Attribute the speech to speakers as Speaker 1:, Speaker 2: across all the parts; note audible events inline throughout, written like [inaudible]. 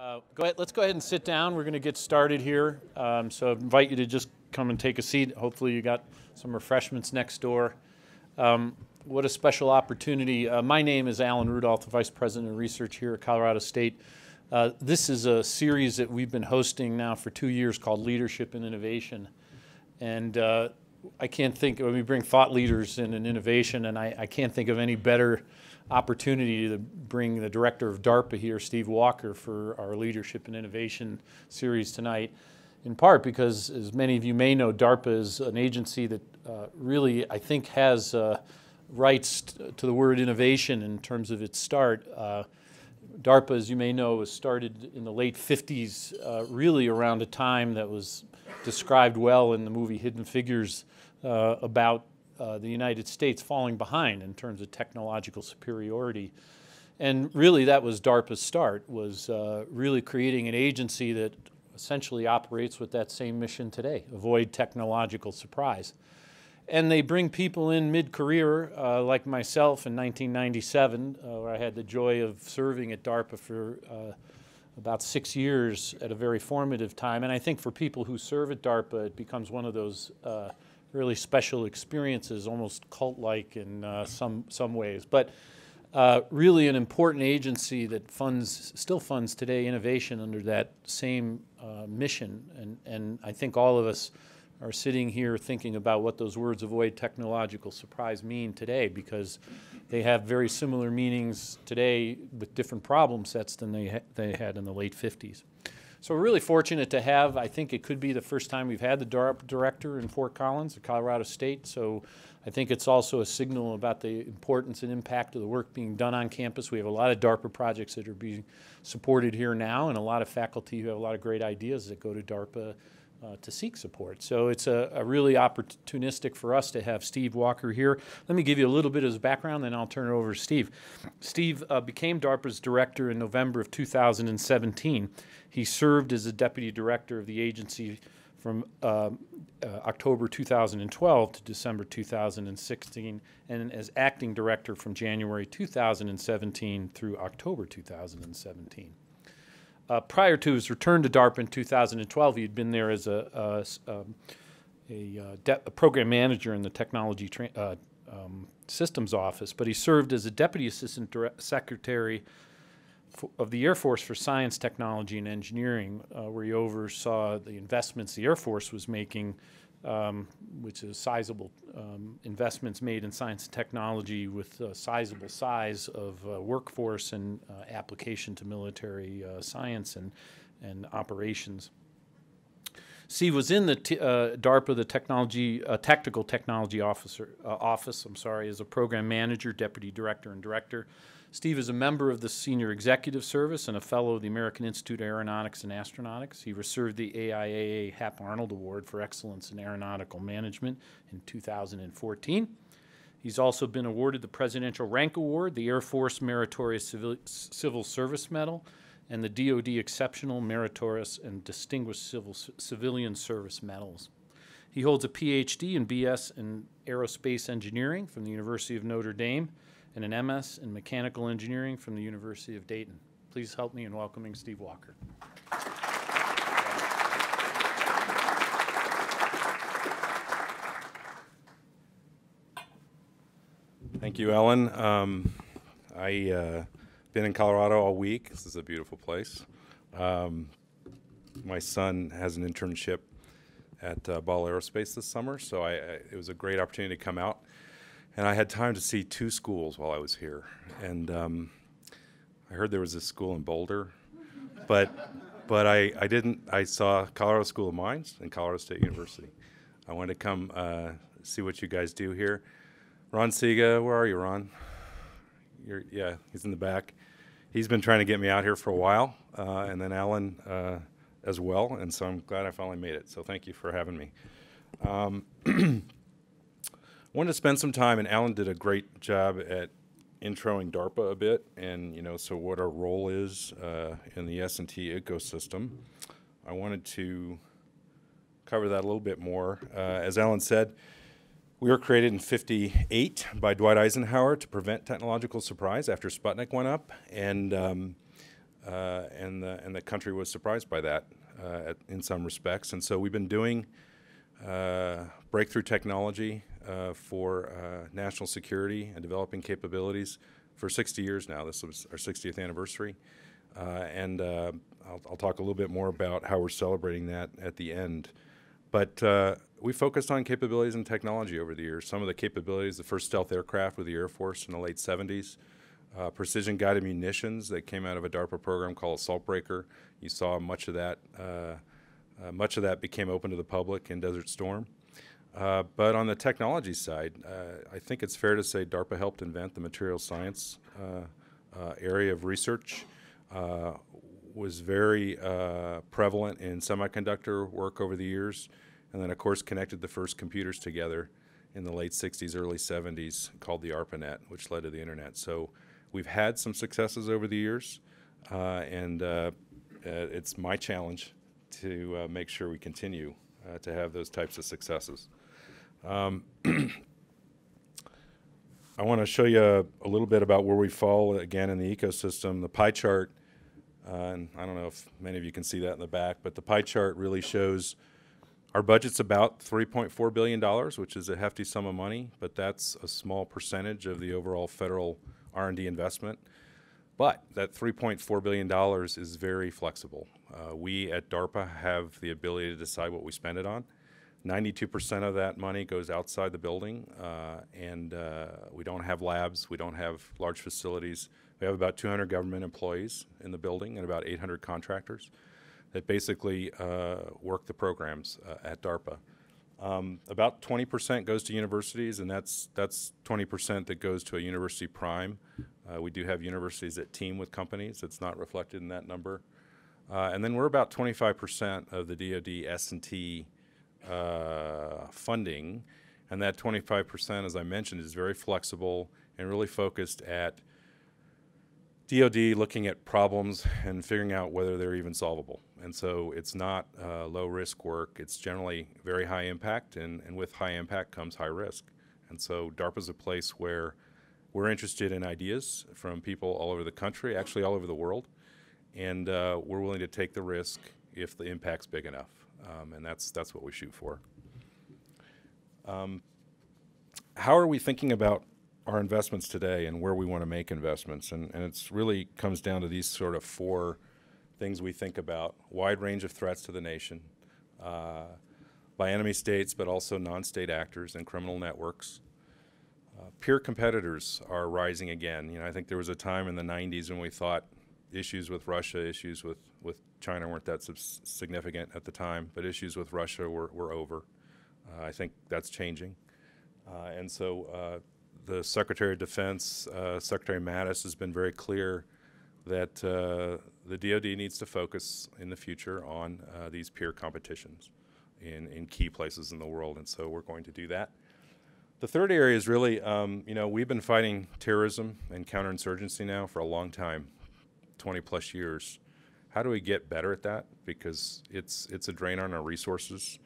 Speaker 1: Uh, go ahead, let's go ahead and sit down. We're going to get started here. Um, so I invite you to just come and take a seat. Hopefully you got some refreshments next door. Um, what a special opportunity. Uh, my name is Alan Rudolph, the Vice President of Research here at Colorado State. Uh, this is a series that we've been hosting now for two years called Leadership and Innovation. And uh, I can't think, when we bring thought leaders in and innovation, and I, I can't think of any better opportunity to bring the director of DARPA here, Steve Walker, for our Leadership and Innovation series tonight, in part because, as many of you may know, DARPA is an agency that uh, really, I think, has uh, rights to the word innovation in terms of its start. Uh, DARPA, as you may know, was started in the late 50s, uh, really around a time that was described well in the movie Hidden Figures uh, about uh, the United States falling behind in terms of technological superiority. And really that was DARPA's start, was uh, really creating an agency that essentially operates with that same mission today, avoid technological surprise. And they bring people in mid-career, uh, like myself in 1997, uh, where I had the joy of serving at DARPA for uh, about six years at a very formative time. And I think for people who serve at DARPA, it becomes one of those really special experiences, almost cult-like in uh, some, some ways. But uh, really an important agency that funds, still funds today innovation under that same uh, mission. And, and I think all of us are sitting here thinking about what those words avoid technological surprise mean today because they have very similar meanings today with different problem sets than they, ha they had in the late 50s. So we're really fortunate to have, I think it could be the first time we've had the director in Fort Collins at Colorado State. So I think it's also a signal about the importance and impact of the work being done on campus. We have a lot of DARPA projects that are being supported here now and a lot of faculty who have a lot of great ideas that go to DARPA uh, to seek support. So it's a, a, really opportunistic for us to have Steve Walker here. Let me give you a little bit of his background, then I'll turn it over to Steve. Steve uh, became DARPA's director in November of 2017. He served as a deputy director of the agency from uh, uh, October 2012 to December 2016, and as acting director from January 2017 through October 2017. Uh, prior to his return to DARPA in 2012, he had been there as a, a, um, a, uh, a program manager in the technology uh, um, systems office, but he served as a deputy assistant secretary of the Air Force for Science, Technology, and Engineering, uh, where he oversaw the investments the Air Force was making, um, which is sizable um, investments made in science and technology with a sizable size of uh, workforce and uh, application to military uh, science and, and operations. Steve was in the uh, DARPA, the technology, uh, tactical technology officer office. I'm sorry, as a program manager, deputy director, and director. Steve is a member of the Senior Executive Service and a fellow of the American Institute of Aeronautics and Astronautics. He received the AIAA Hap Arnold Award for Excellence in Aeronautical Management in 2014. He's also been awarded the Presidential Rank Award, the Air Force Meritorious Civil, Civil Service Medal, and the DoD Exceptional, Meritorious, and Distinguished Civil, Civilian Service Medals. He holds a PhD and BS in Aerospace Engineering from the University of Notre Dame and an MS in Mechanical Engineering from the University of Dayton. Please help me in welcoming Steve Walker.
Speaker 2: Thank you, Ellen. Um, I uh, been in Colorado all week. This is a beautiful place. Um, my son has an internship at uh, Ball Aerospace this summer, so I, I, it was a great opportunity to come out and I had time to see two schools while I was here. And um, I heard there was a school in Boulder, but but I, I didn't. I saw Colorado School of Mines and Colorado State University. I wanted to come uh, see what you guys do here. Ron Siga, where are you, Ron? You're, yeah, he's in the back. He's been trying to get me out here for a while, uh, and then Alan uh, as well, and so I'm glad I finally made it. So thank you for having me. Um, [clears throat] wanted to spend some time, and Alan did a great job at introing DARPA a bit, and you know, so what our role is uh, in the S&T ecosystem. I wanted to cover that a little bit more. Uh, as Alan said, we were created in 58 by Dwight Eisenhower to prevent technological surprise after Sputnik went up, and um, uh, and the and the country was surprised by that uh, at, in some respects. And so we've been doing uh, breakthrough technology for uh, national security and developing capabilities for 60 years now. This was our 60th anniversary, uh, and uh, I'll, I'll talk a little bit more about how we're celebrating that at the end. But uh, we focused on capabilities and technology over the years. Some of the capabilities, the first stealth aircraft with the Air Force in the late 70s, uh, precision guided munitions that came out of a DARPA program called Assault Breaker. You saw much of that. Uh, uh, much of that became open to the public in Desert Storm. Uh, but on the technology side, uh, I think it's fair to say DARPA helped invent the material science uh, uh, area of research. Uh, was very prevalent in semiconductor work over the years, and then of course connected the first computers together in the late 60s, early 70s, called the ARPANET, which led to the internet. So we've had some successes over the years, and it's my challenge to make sure we continue to have those types of successes. Um, [clears throat] I want to show you a, a little bit about where we fall again in the ecosystem. The pie chart, uh, and I don't know if many of you can see that in the back, but the pie chart really shows our budget's about $3.4 billion, which is a hefty sum of money, but that's a small percentage of the overall federal R&D investment. But that $3.4 billion is very flexible. Uh, we at DARPA have the ability to decide what we spend it on. 92% of that money goes outside the building, uh, and uh, we don't have labs, we don't have large facilities. We have about 200 government employees in the building and about 800 contractors that basically uh, work the programs uh, at DARPA. Um, about 20% goes to universities, and that's that's 20% that goes to a university prime. Uh, we do have universities that team with companies. It's not reflected in that number. Uh, and then we're about 25% of the DoD S&T uh, funding, and that 25%, as I mentioned, is very flexible and really focused at DoD looking at problems and figuring out whether they're even solvable. And so it's not uh, low risk work. It's generally very high impact, and, and with high impact comes high risk. And so DARPA is a place where we're interested in ideas from people all over the country, actually all over the world, and uh, we're willing to take the risk if the impact's big enough. Um, and that's, that's what we shoot for. Um, how are we thinking about our investments today and where we want to make investments? And, and it's really comes down to these sort of four things we think about wide range of threats to the nation uh, by enemy states, but also non state actors and criminal networks. Uh, peer competitors are rising again. You know, I think there was a time in the 90s when we thought issues with Russia, issues with, with China weren't that significant at the time, but issues with Russia were, were over. Uh, I think that's changing. Uh, and so uh, the Secretary of Defense, uh, Secretary Mattis, has been very clear that uh, the DoD needs to focus in the future on these peer competitions in, in key places in the world, and so we're going to do that. The third area is really, um, you know, we've been fighting terrorism and counterinsurgency now for a long time, 20 plus years. How do we get better at that? Because it's it's a drain on our resources.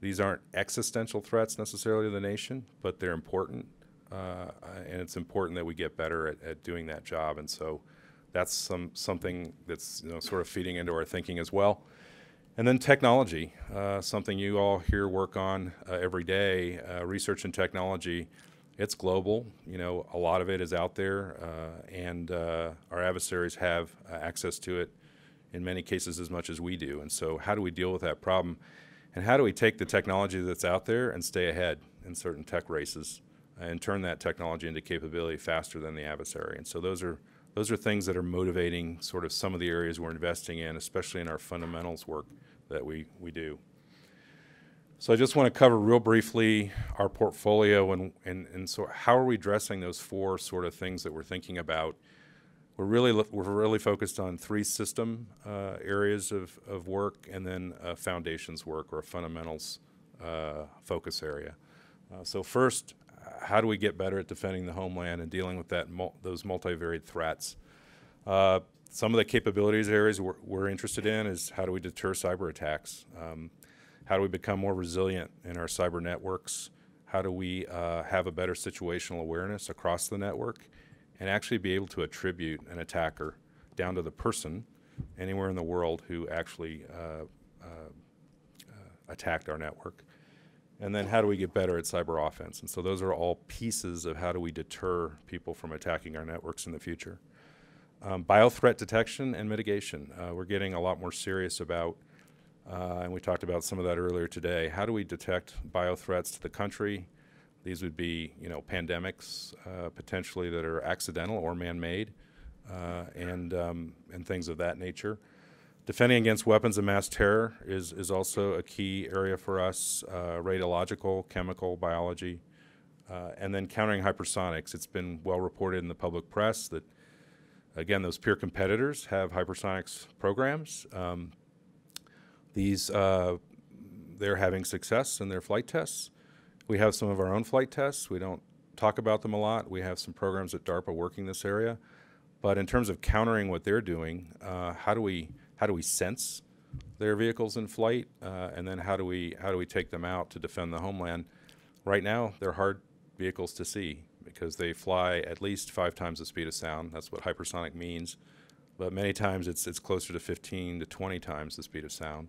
Speaker 2: These aren't existential threats necessarily to the nation, but they're important, uh, and it's important that we get better at, at doing that job. And so, that's some something that's you know sort of feeding into our thinking as well. And then technology, uh, something you all here work on uh, every day, uh, research and technology. It's global. You know, a lot of it is out there, uh, and uh, our adversaries have uh, access to it in many cases as much as we do. And so, how do we deal with that problem? And how do we take the technology that's out there and stay ahead in certain tech races and turn that technology into capability faster than the adversary? And so, those are those are things that are motivating sort of some of the areas we're investing in, especially in our fundamentals work that we, we do. So I just want to cover real briefly our portfolio and, and, and so how are we addressing those four sort of things that we're thinking about. We're really, we're really focused on three system uh, areas of, of work and then a foundations work or a fundamentals uh, focus area. Uh, so first, how do we get better at defending the homeland and dealing with that mul those multivariate threats? Uh, some of the capabilities areas we're, we're, interested in is how do we deter cyber attacks? Um, how do we become more resilient in our cyber networks? How do we uh, have a better situational awareness across the network and actually be able to attribute an attacker down to the person anywhere in the world who actually uh, uh, uh, attacked our network. And then how do we get better at cyber offense? And so those are all pieces of how do we deter people from attacking our networks in the future. Um, biothreat detection and mitigation. Uh, we're getting a lot more serious about, uh, and we talked about some of that earlier today. How do we detect biothreats to the country? These would be, you know, pandemics uh, potentially that are accidental or man-made, uh, and um, and things of that nature. Defending against weapons of mass terror is, is also a key area for us, uh, radiological, chemical, biology, uh, and then countering hypersonics. It's been well reported in the public press that, again, those peer competitors have hypersonics programs. Um, these, uh, they're having success in their flight tests. We have some of our own flight tests. We don't talk about them a lot. We have some programs at DARPA working this area. But in terms of countering what they're doing, uh, how do we how do we sense their vehicles in flight, uh, and then how do we how do we take them out to defend the homeland? Right now, they're hard vehicles to see because they fly at least five times the speed of sound. That's what hypersonic means. But many times it's it's closer to 15 to 20 times the speed of sound.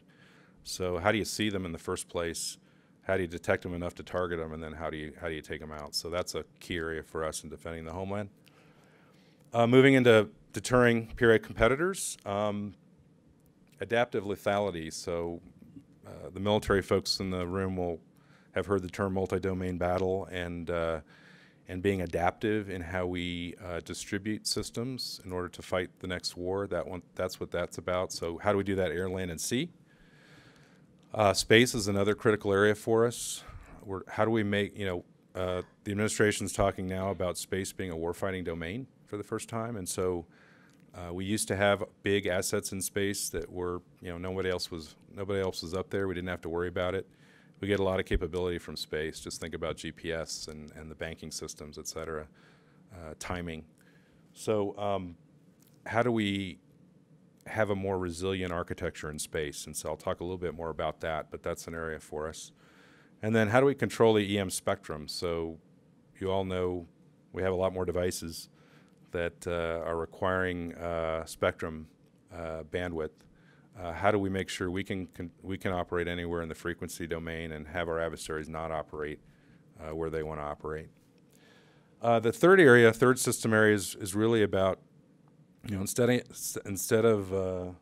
Speaker 2: So how do you see them in the first place? How do you detect them enough to target them, and then how do you how do you take them out? So that's a key area for us in defending the homeland. Uh, moving into deterring peer competitors. Um, adaptive lethality. So uh, the military folks in the room will have heard the term multi-domain battle and uh, and being adaptive in how we uh, distribute systems in order to fight the next war. That one, that's what that's about. So how do we do that air, land, and sea? Uh, space is another critical area for us. We're, how do we make, you know, uh, the administration is talking now about space being a warfighting domain for the first time, and so uh, we used to have big assets in space that were, you know, nobody else was nobody else was up there. We didn't have to worry about it. We get a lot of capability from space. Just think about GPS and, and the banking systems, et cetera, uh, timing. So um, how do we have a more resilient architecture in space? And so I'll talk a little bit more about that, but that's an area for us. And then how do we control the EM spectrum? So you all know we have a lot more devices that uh, are requiring uh, spectrum uh, bandwidth. how do we make sure we can, can, we can operate anywhere in the frequency domain and have our adversaries not operate where they want to operate? the third area, third system area, is, is really about you know instead of, instead of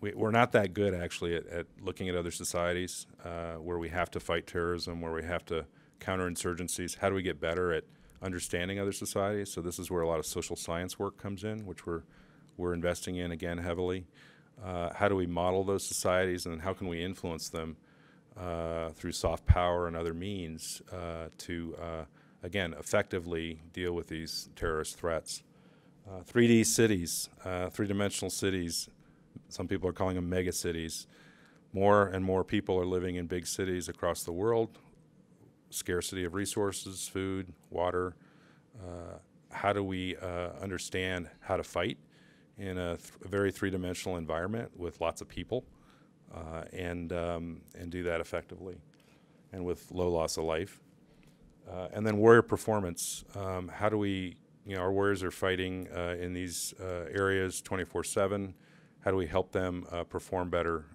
Speaker 2: we, are not that good actually at, at, looking at other societies uh, where we have to fight terrorism, where we have to counter insurgencies. How do we get better at understanding other societies. So this is where a lot of social science work comes in, which we're we're investing in again heavily. Uh, how do we model those societies, and how can we influence them uh, through soft power and other means uh, to uh, again effectively deal with these terrorist threats? 3D uh, cities, uh, three-dimensional cities. Some people are calling them mega cities. More and more people are living in big cities across the world scarcity of resources, food, water. Uh, how do we uh, understand how to fight in a, th a very three-dimensional environment with lots of people uh, and, um, and do that effectively and with low loss of life? Uh, and then warrior performance. Um, how do we, you know, our warriors are fighting uh, in these uh, areas 24-7. How do we help them perform better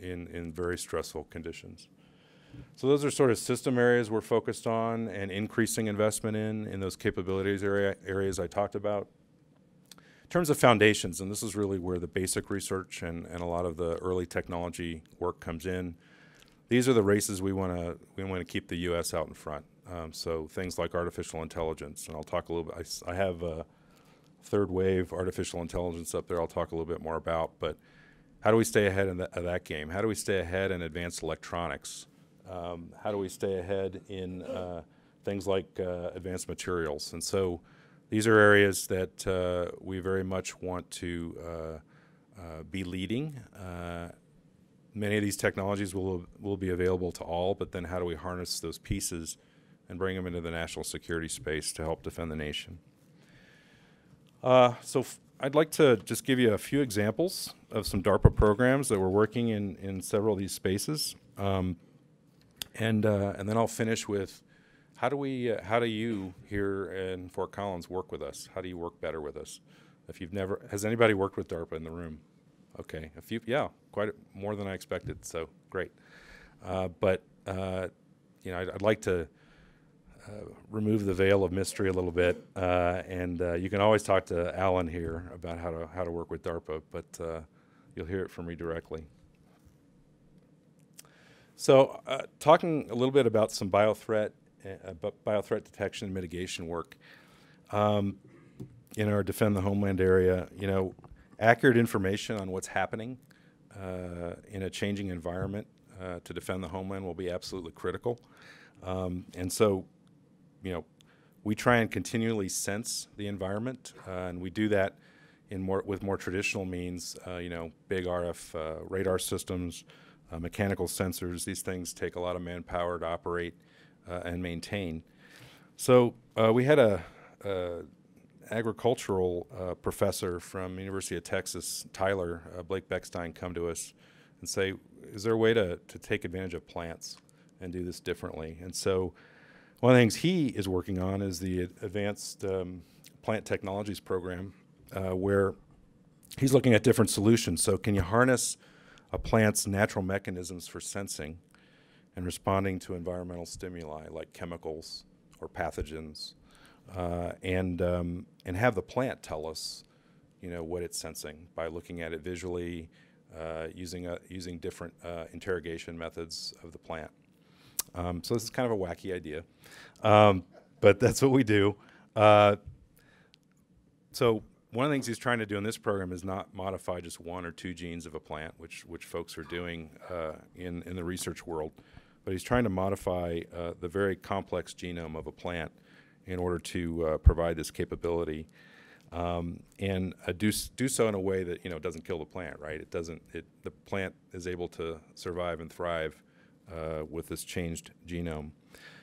Speaker 2: in, in very stressful conditions? So those are sort of system areas we're focused on and increasing investment in, in those capabilities area, areas I talked about. In terms of foundations, and this is really where the basic research and, and a lot of the early technology work comes in. These are the races we want to we want to keep the U.S. out in front. Um, so things like artificial intelligence, and I'll talk a little bit. I, I have a third wave artificial intelligence up there. I'll talk a little bit more about, but how do we stay ahead in the, of that game? How do we stay ahead in advanced electronics? Um, how do we stay ahead in uh, things like uh, advanced materials? And so these are areas that uh, we very much want to uh, uh, be leading. Uh, many of these technologies will, will be available to all, but then how do we harness those pieces and bring them into the national security space to help defend the nation? so I'd like to just give you a few examples of some DARPA programs that we're working in, in several of these spaces. Um, and uh, and then I'll finish with how do we uh, how do you here in Fort Collins work with us? How do you work better with us If you've never, has anybody worked with DARPA in the room? Okay, a few, yeah, quite a, more than I expected. So great. Uh, but uh, you know, I'd, I'd like to uh, remove the veil of mystery a little bit, uh, and uh, you can always talk to Alan here about how to how to work with DARPA, but uh, you'll hear it from me directly. So, uh, talking a little bit about some biothreat, uh, biothreat detection and mitigation work um, in our defend the homeland area. You know, accurate information on what's happening uh, in a changing environment uh, to defend the homeland will be absolutely critical. Um, and so, you know, we try and continually sense the environment, uh, and we do that in more with more traditional means. Uh, you know, big RF uh, radar systems, uh, mechanical sensors. These things take a lot of manpower to operate uh, and maintain. So we had a, a agricultural professor from University of Texas, Tyler Blake Beckstein, come to us and say, "Is there a way to to take advantage of plants and do this differently?" And so one of the things he is working on is the Advanced um, Plant Technologies program, uh, where he's looking at different solutions. So, can you harness a plant's natural mechanisms for sensing and responding to environmental stimuli like chemicals or pathogens, uh, and um, and have the plant tell us, you know, what it's sensing by looking at it visually, uh, using a, using different uh, interrogation methods of the plant. Um, so this is kind of a wacky idea, um, but [laughs] that's what we do. Uh, so one of the things he's trying to do in this program is not modify just one or two genes of a plant, which which folks are doing uh, in in the research world, but he's trying to modify uh, the very complex genome of a plant in order to uh, provide this capability. Um, and uh, do do so in a way that you know doesn't kill the plant, right? It doesn't. It the plant is able to survive and thrive uh, with this changed genome.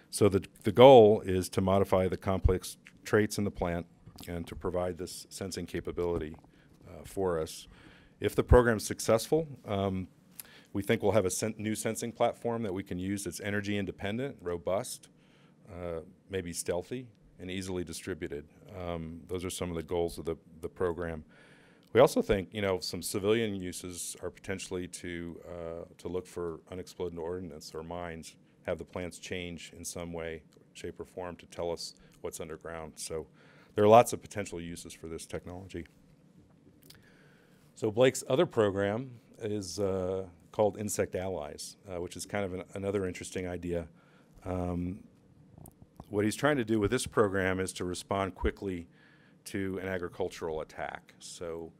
Speaker 2: So the, the goal is to modify the complex traits in the plant and to provide this sensing capability uh, for us. If the program is successful, um, we think we'll have a sen- new sensing platform that we can use that's energy independent, robust, uh, maybe stealthy, and easily distributed. Um, those are some of the goals of the, the program. We also think, you know, some civilian uses are potentially to uh, to look for unexploded ordnance or mines, have the plants change in some way, shape, or form to tell us what's underground. So there are lots of potential uses for this technology. So Blake's other program is uh, called Insect Allies, uh, which is kind of an, another interesting idea. Um, what he's trying to do with this program is to respond quickly to an agricultural attack. So,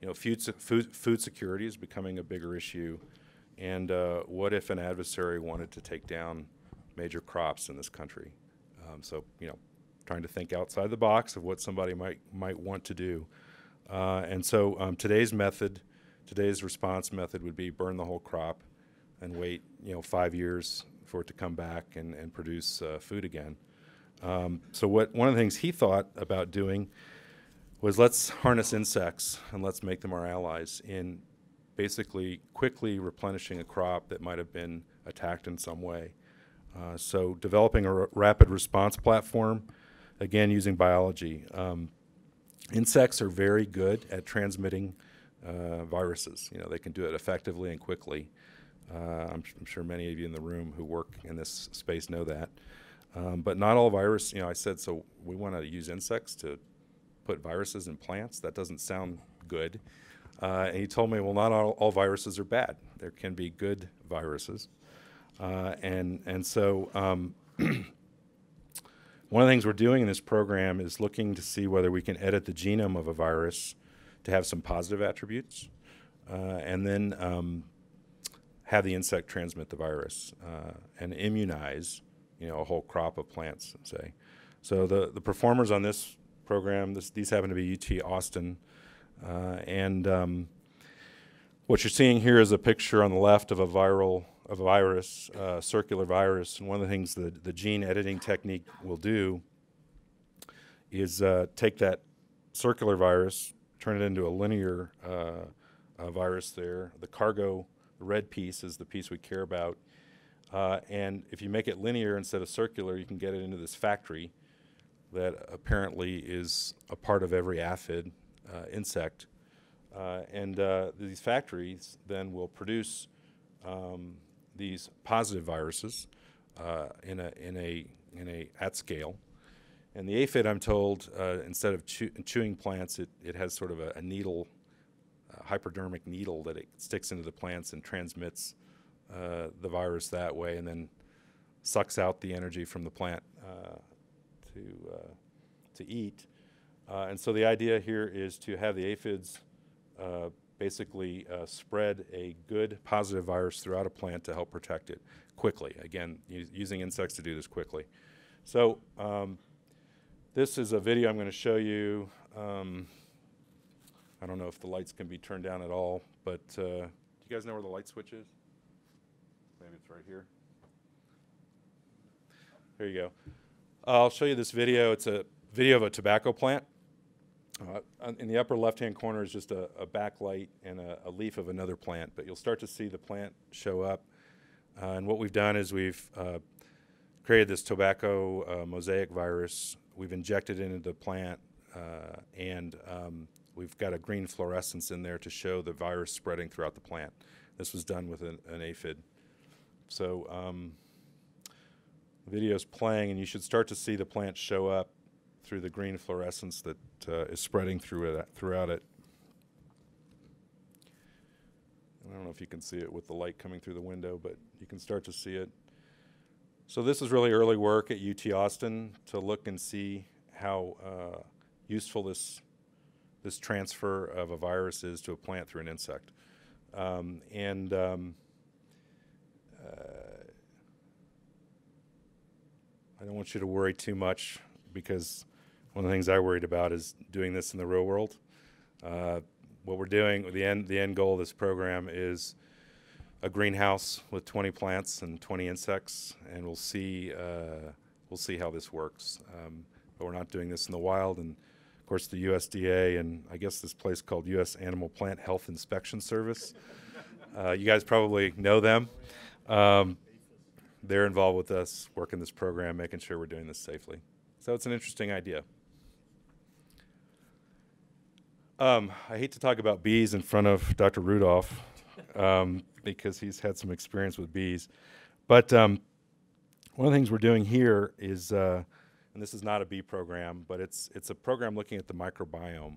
Speaker 2: you know, food, food, food security is becoming a bigger issue. And uh, what if an adversary wanted to take down major crops in this country? Um, so, you know, trying to think outside the box of what somebody might might want to do. Uh, and so, um, today's method, today's response method would be burn the whole crop and wait, you know, five years for it to come back and, and produce uh, food again. Um, so what one of the things he thought about doing was let's harness insects and let's make them our allies in basically quickly replenishing a crop that might have been attacked in some way. Uh, so developing a rapid response platform, again using biology. Um, insects are very good at transmitting uh, viruses. You know they can do it effectively and quickly. Uh, I'm, I'm sure many of you in the room who work in this space know that. Um, but not all virus, you know, I said, so we want to use insects to put viruses in plants. That doesn't sound good. Uh, and he told me, well, not all, all viruses are bad. There can be good viruses. Uh, and, and so um, [clears throat] one of the things we're doing in this program is looking to see whether we can edit the genome of a virus to have some positive attributes. Uh, and then um, have the insect transmit the virus uh, and immunize, you know, a whole crop of plants, say. So the, the performers on this program, this, these happen to be UT Austin, uh, and um, what you're seeing here is a picture on the left of a viral of a virus, uh, circular virus, and one of the things the, the gene editing technique will do is uh, take that circular virus, turn it into a linear uh, virus there. The cargo the red piece is the piece we care about. Uh, and if you make it linear instead of circular, you can get it into this factory that apparently is a part of every aphid uh, insect. Uh, and uh, these factories then will produce um, these positive viruses uh, in a in a in a at scale. And the aphid, I'm told, uh, instead of chew- chewing plants, it, it has sort of a, a needle, a hypodermic needle that it sticks into the plants and transmits uh, the virus that way, and then sucks out the energy from the plant uh, to uh, to eat. Uh, and so the idea here is to have the aphids uh, basically uh, spread a good positive virus throughout a plant to help protect it quickly. Again, using insects to do this quickly. So um, this is a video I'm going to show you. Um, I don't know if the lights can be turned down at all, but uh, do you guys know where the light switch is? Maybe it's right here. There you go. I'll show you this video. It's a video of a tobacco plant. Uh, in the upper left-hand corner is just a, a backlight and a, a leaf of another plant, but you'll start to see the plant show up. Uh, and what we've done is we've uh, created this tobacco uh, mosaic virus. We've injected it into the plant, uh, and um, we've got a green fluorescence in there to show the virus spreading throughout the plant. This was done with an, an aphid. So um, video's playing, and you should start to see the plant show up through the green fluorescence that uh, is spreading through it, throughout it. I don't know if you can see it with the light coming through the window, but you can start to see it. So this is really early work at UT Austin to look and see how uh, useful this this transfer of a virus is to a plant through an insect. Um, and um, uh, I don't want you to worry too much because one of the things I worried about is doing this in the real world. Uh, what we're doing, the end, the end goal of this program is a greenhouse with 20 plants and 20 insects, and we'll see, uh, we'll see how this works. Um, but we're not doing this in the wild, and of course the USDA and I guess this place called U.S. Animal Plant Health Inspection Service. [laughs] Uh, you guys probably know them. Um, they're involved with us working this program, making sure we're doing this safely. So it's an interesting idea. Um, I hate to talk about bees in front of Dr. Rudolph um, because he's had some experience with bees. But um, one of the things we're doing here is, uh, and this is not a bee program, but it's, it's a program looking at the microbiome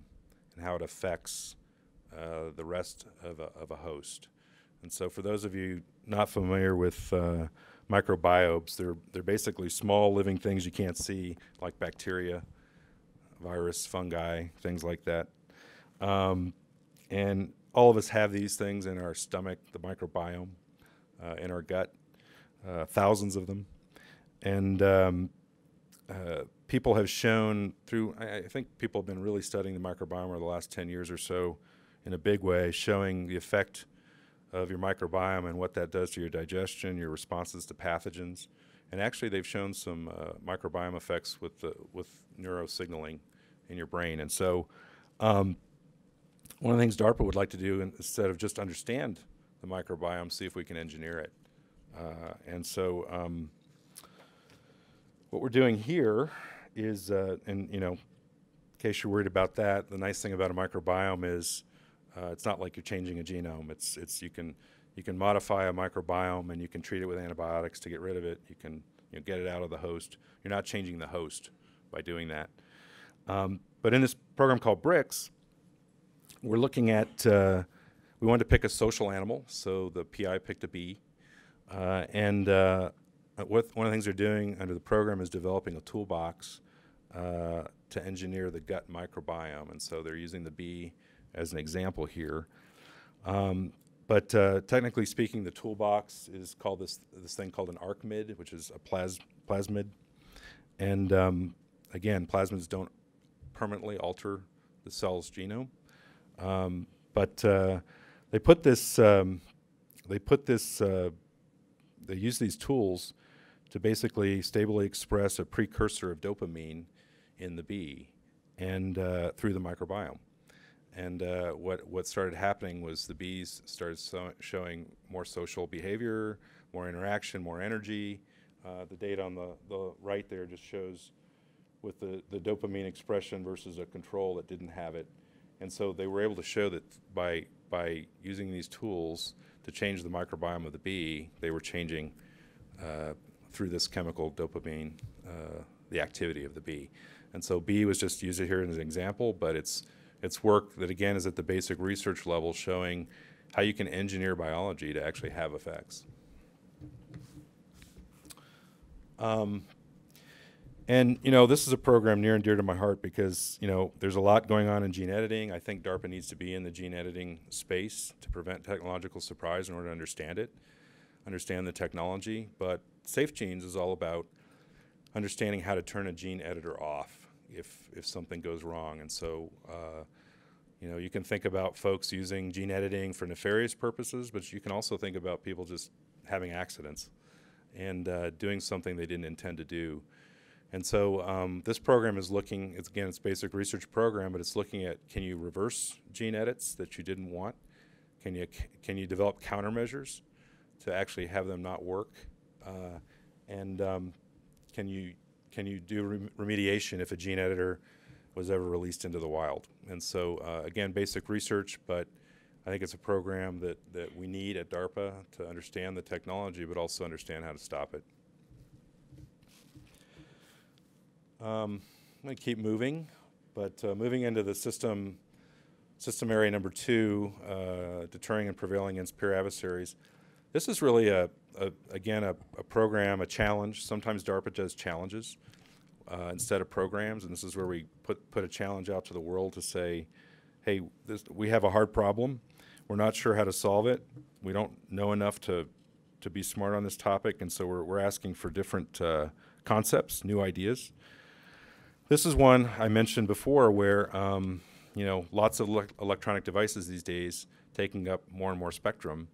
Speaker 2: and how it affects uh, the rest of a, of a host. And so, for those of you not familiar with uh, microbiomes, they're, they're basically small living things you can't see, like bacteria, virus, fungi, things like that. Um, and all of us have these things in our stomach, the microbiome, uh, in our gut, uh, thousands of them. And um, uh, people have shown through, I, I think people have been really studying the microbiome over the last 10 years or so in a big way, showing the effect of your microbiome and what that does to your digestion, your responses to pathogens. And actually, they've shown some uh, microbiome effects with, the, with neurosignaling in your brain. And so, um, one of the things DARPA would like to do, in- instead of just understand the microbiome, see if we can engineer it. Uh, and so, um, what we're doing here is, uh, and you know, in case you're worried about that, the nice thing about a microbiome is uh, it's not like you're changing a genome. It's it's you can you can modify a microbiome and you can treat it with antibiotics to get rid of it. You can you know, get it out of the host. You're not changing the host by doing that. Um, but in this program called BRICS, we're looking at uh, we wanted to pick a social animal, so the PI picked a bee, uh, and uh, what one of the things they're doing under the program is developing a toolbox uh, to engineer the gut microbiome, and so they're using the bee as an example here. Um, but uh, technically speaking, the toolbox is called this this thing called an archmid, which is a plas- plasmid, and um, again, plasmids don't permanently alter the cell's genome. Um, but uh, they put this, um, they put this, uh, they use these tools to basically stably express a precursor of dopamine in the bee and uh, through the microbiome. And uh, what what started happening was the bees started so showing more social behavior, more interaction, more energy. Uh, the data on the, the right there just shows with the, the dopamine expression versus a control that didn't have it. And so they were able to show that by, by using these tools to change the microbiome of the bee, they were changing uh, through this chemical dopamine uh, the activity of the bee. And so bee was just used here as an example, but it's, it's work that again is at the basic research level showing how you can engineer biology to actually have effects. Um, and you know, this is a program near and dear to my heart because you know there's a lot going on in gene editing. I think DARPA needs to be in the gene editing space to prevent technological surprise in order to understand it, understand the technology. But Safe Genes is all about understanding how to turn a gene editor off if if something goes wrong. And so, uh, you know, you can think about folks using gene editing for nefarious purposes, but you can also think about people just having accidents and uh, doing something they didn't intend to do. And so um, this program is looking, it's, again, it's basic research program, but it's looking at can you reverse gene edits that you didn't want? Can you, can you develop countermeasures to actually have them not work? Uh, and um, can, you, can you do rem remediation if a gene editor was ever released into the wild? And so, uh, again, basic research, but I think it's a program that, that we need at DARPA to understand the technology, but also understand how to stop it. Um, I'm going to keep moving, but uh, moving into the system, system area number two, uh, deterring and prevailing against peer adversaries. This is really a, a again a, a, program, a challenge. Sometimes DARPA does challenges uh, instead of programs, and this is where we put put a challenge out to the world to say, hey, this, we have a hard problem. We're not sure how to solve it. We don't know enough to to be smart on this topic, and so we're we're asking for different uh, concepts, new ideas. This is one I mentioned before where, um, you know, lots of le electronic devices these days taking up more and more spectrum.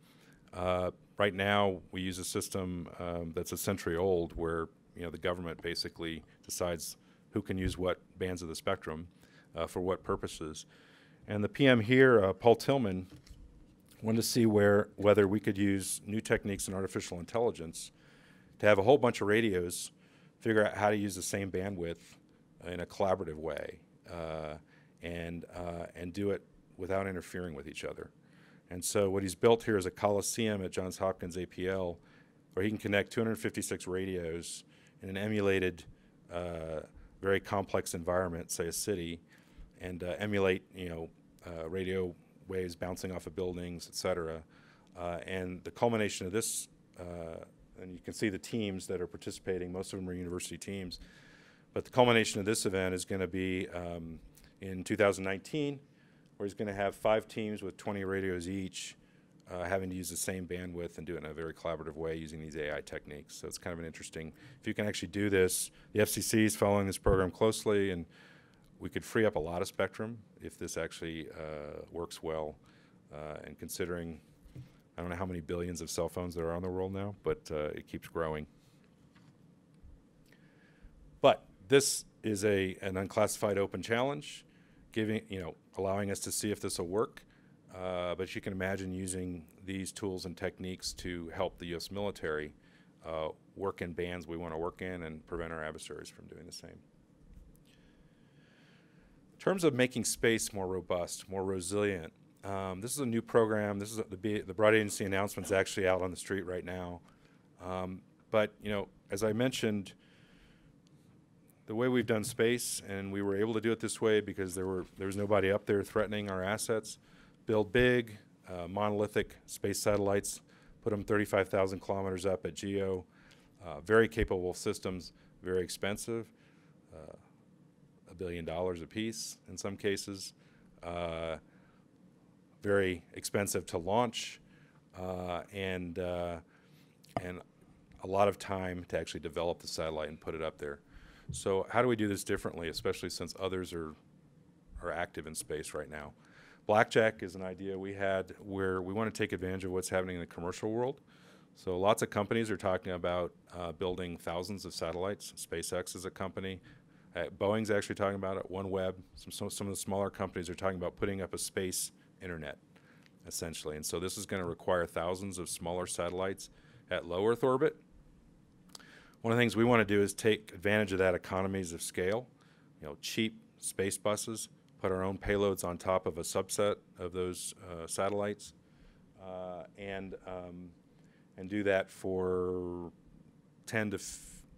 Speaker 2: Uh, right now, we use a system um, that's a century old where, you know, the government basically decides who can use what bands of the spectrum uh, for what purposes. And the PM here, uh, Paul Tillman, wanted to see where whether we could use new techniques in artificial intelligence to have a whole bunch of radios figure out how to use the same bandwidth in a collaborative way uh, and, uh, and do it without interfering with each other. And so what he's built here is a coliseum at Johns Hopkins APL where he can connect 256 radios in an emulated, uh, very complex environment, say a city, and uh, emulate, you know, uh, radio waves bouncing off of buildings, et cetera. Uh, and the culmination of this, and you can see the teams that are participating, most of them are university teams, but the culmination of this event is going to be um, in 2019, where he's going to have five teams with 20 radios each, uh, having to use the same bandwidth and do it in a very collaborative way using these AI techniques. So it's kind of an interesting, if you can actually do this, the FCC is following this program closely, and we could free up a lot of spectrum if this actually uh, works well. Uh, and considering, I don't know how many billions of cell phones there are in the world now, but uh, it keeps growing. But this is a, an unclassified open challenge, giving, you know, allowing us to see if this will work. Uh, but you can imagine using these tools and techniques to help the U.S. military uh, work in bands we want to work in and prevent our adversaries from doing the same. In terms of making space more robust, more resilient, um, this is a new program. This is a, the, the Broad Agency announcement is actually out on the street right now. Um, but you know, as I mentioned, the way we've done space, and we were able to do it this way because there were there was nobody up there threatening our assets. Build big, uh, monolithic space satellites, put them 35,000 kilometers up at geo. Uh, very capable systems, very expensive, uh, a billion dollars a piece in some cases. Uh, very expensive to launch, uh, and uh, and a lot of time to actually develop the satellite and put it up there. So how do we do this differently, especially since others are, are active in space right now? Blackjack is an idea we had where we want to take advantage of what's happening in the commercial world. So lots of companies are talking about uh, building thousands of satellites. SpaceX is a company. Uh, Boeing's actually talking about it. OneWeb. Some, some of the smaller companies are talking about putting up a space internet, essentially. And so this is going to require thousands of smaller satellites at low Earth orbit one of the things we want to do is take advantage of that economies of scale, you know, cheap space buses, put our own payloads on top of a subset of those uh, satellites, uh, and um, and do that for 10 to,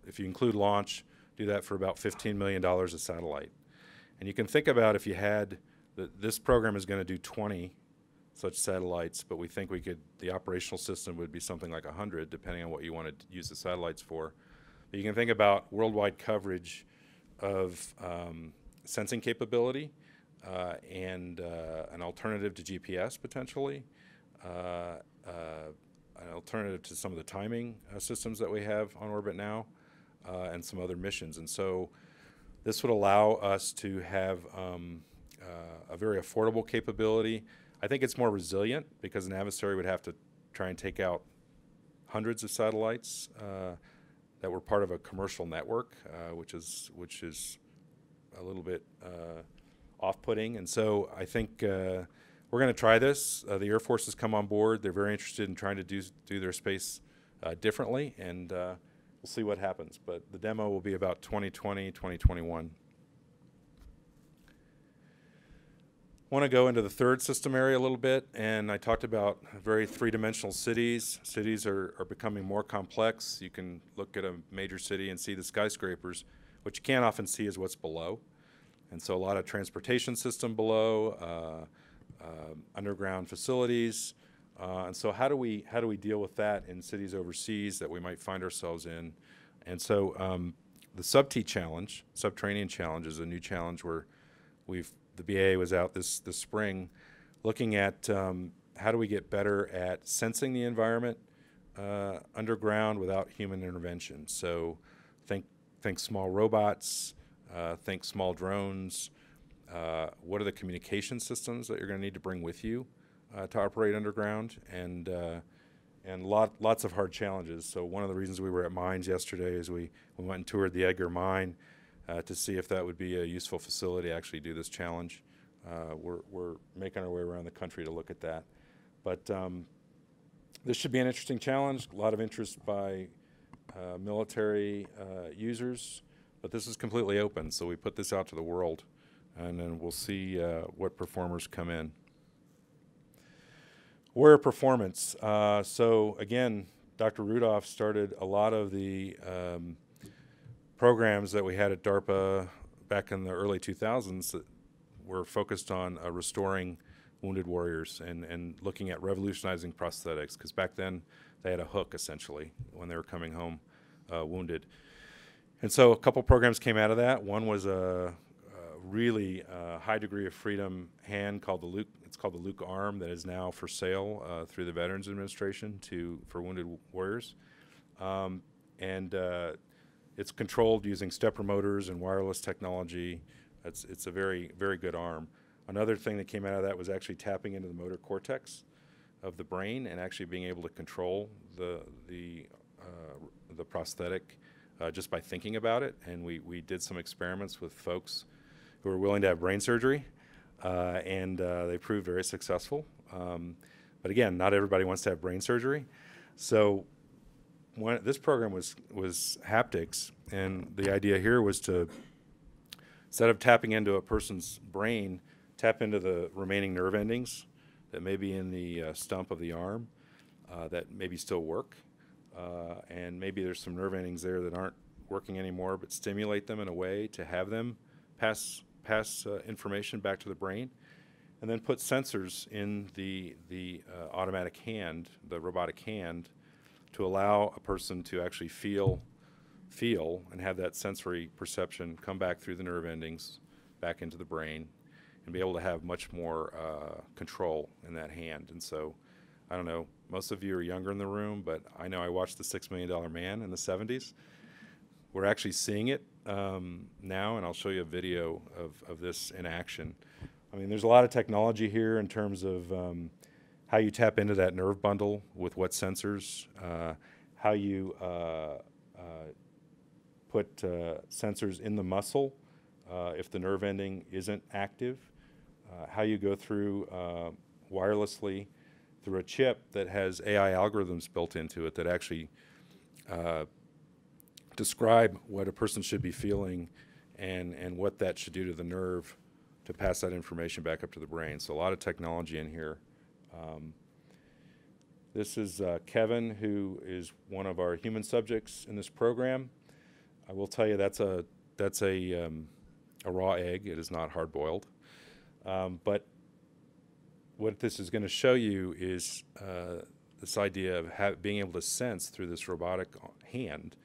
Speaker 2: if you include launch, do that for about 15 million dollars a satellite. And you can think about if you had the, this program is going to do 20 such satellites, but we think we could the operational system would be something like 100, depending on what you want to use the satellites for. You can think about worldwide coverage of um, sensing capability uh, and uh, an alternative to GPS potentially, uh, uh, an alternative to some of the timing uh, systems that we have on orbit now, uh, and some other missions. And so this would allow us to have um, a very affordable capability. I think it's more resilient because an adversary would have to try and take out hundreds of satellites part of a commercial network, uh, which is which is a little bit uh, off-putting. And so I think uh, we're going to try this. Uh, the Air Force has come on board. They're very interested in trying to do do their space differently, and we'll see what happens. But the demo will be about 2020, 2021. Want to go into the third system area a little bit, and I talked about very three-dimensional cities. Cities are, are becoming more complex. You can look at a major city and see the skyscrapers. What you can't often see is what's below. And so a lot of transportation system below, uh, uh, underground facilities. Uh, and so how do we how do we deal with that in cities overseas that we might find ourselves in? And so um, the sub-T challenge, subterranean challenge, is a new challenge where we've the BAA was out this this spring, looking at um, how do we get better at sensing the environment uh, underground without human intervention. So think think small robots, uh, think small drones. Uh, what are the communication systems that you're going to need to bring with you uh, to operate underground? And uh, and lot, lots of hard challenges. So one of the reasons we were at mines yesterday is we, we went and toured the Edgar mine uh, to see if that would be a useful facility to actually do this challenge. Uh, we're, we're making our way around the country to look at that. But um, this should be an interesting challenge. A lot of interest by uh, military uh, users, but this is completely open. So we put this out to the world, and then we'll see uh, what performers come in. Warrior performance. Uh, so again, Dr. Rudolph started a lot of the um, programs that we had at DARPA back in the early 2000s that were focused on uh, restoring wounded warriors and, and looking at revolutionizing prosthetics because back then they had a hook essentially when they were coming home uh, wounded. And so a couple programs came out of that. One was a, a really uh, high degree of freedom hand called the Luke. It's called the Luke Arm that is now for sale uh, through the Veterans Administration to for wounded warriors. Um, and uh, it's controlled using stepper motors and wireless technology. It's, it's a very, very good arm. Another thing that came out of that was actually tapping into the motor cortex of the brain and actually being able to control the, the, uh, the prosthetic uh, just by thinking about it. And we, we did some experiments with folks who were willing to have brain surgery, uh, and uh, they proved very successful. Um, but again, not everybody wants to have brain surgery. So this program was was HAPTIX, and the idea here was to instead of tapping into a person's brain, tap into the remaining nerve endings that may be in the uh, stump of the arm uh, that maybe still work, uh, and maybe there's some nerve endings there that aren't working anymore, but stimulate them in a way to have them pass pass uh, information back to the brain, and then put sensors in the the uh, automatic hand, the robotic hand to allow a person to actually feel feel and have that sensory perception come back through the nerve endings back into the brain and be able to have much more uh, control in that hand. And so, I don't know, most of you are younger in the room, but I know I watched The Six Million Dollar Man in the 70s. We're actually seeing it um, now, and I'll show you a video of, of this in action. I mean, there's a lot of technology here in terms of um, how you tap into that nerve bundle with what sensors, uh, how you uh, uh put uh, sensors in the muscle uh, if the nerve ending isn't active, how you go through wirelessly through a chip that has AI algorithms built into it that actually describe what a person should be feeling and, and what that should do to the nerve to pass that information back up to the brain. So a lot of technology in here. Um, this is uh, Kevin, who is one of our human subjects in this program. I will tell you that's a that's a um, a raw egg. It is not hard boiled. Um, but what this is going to show you is uh, this idea of being able to sense through this robotic hand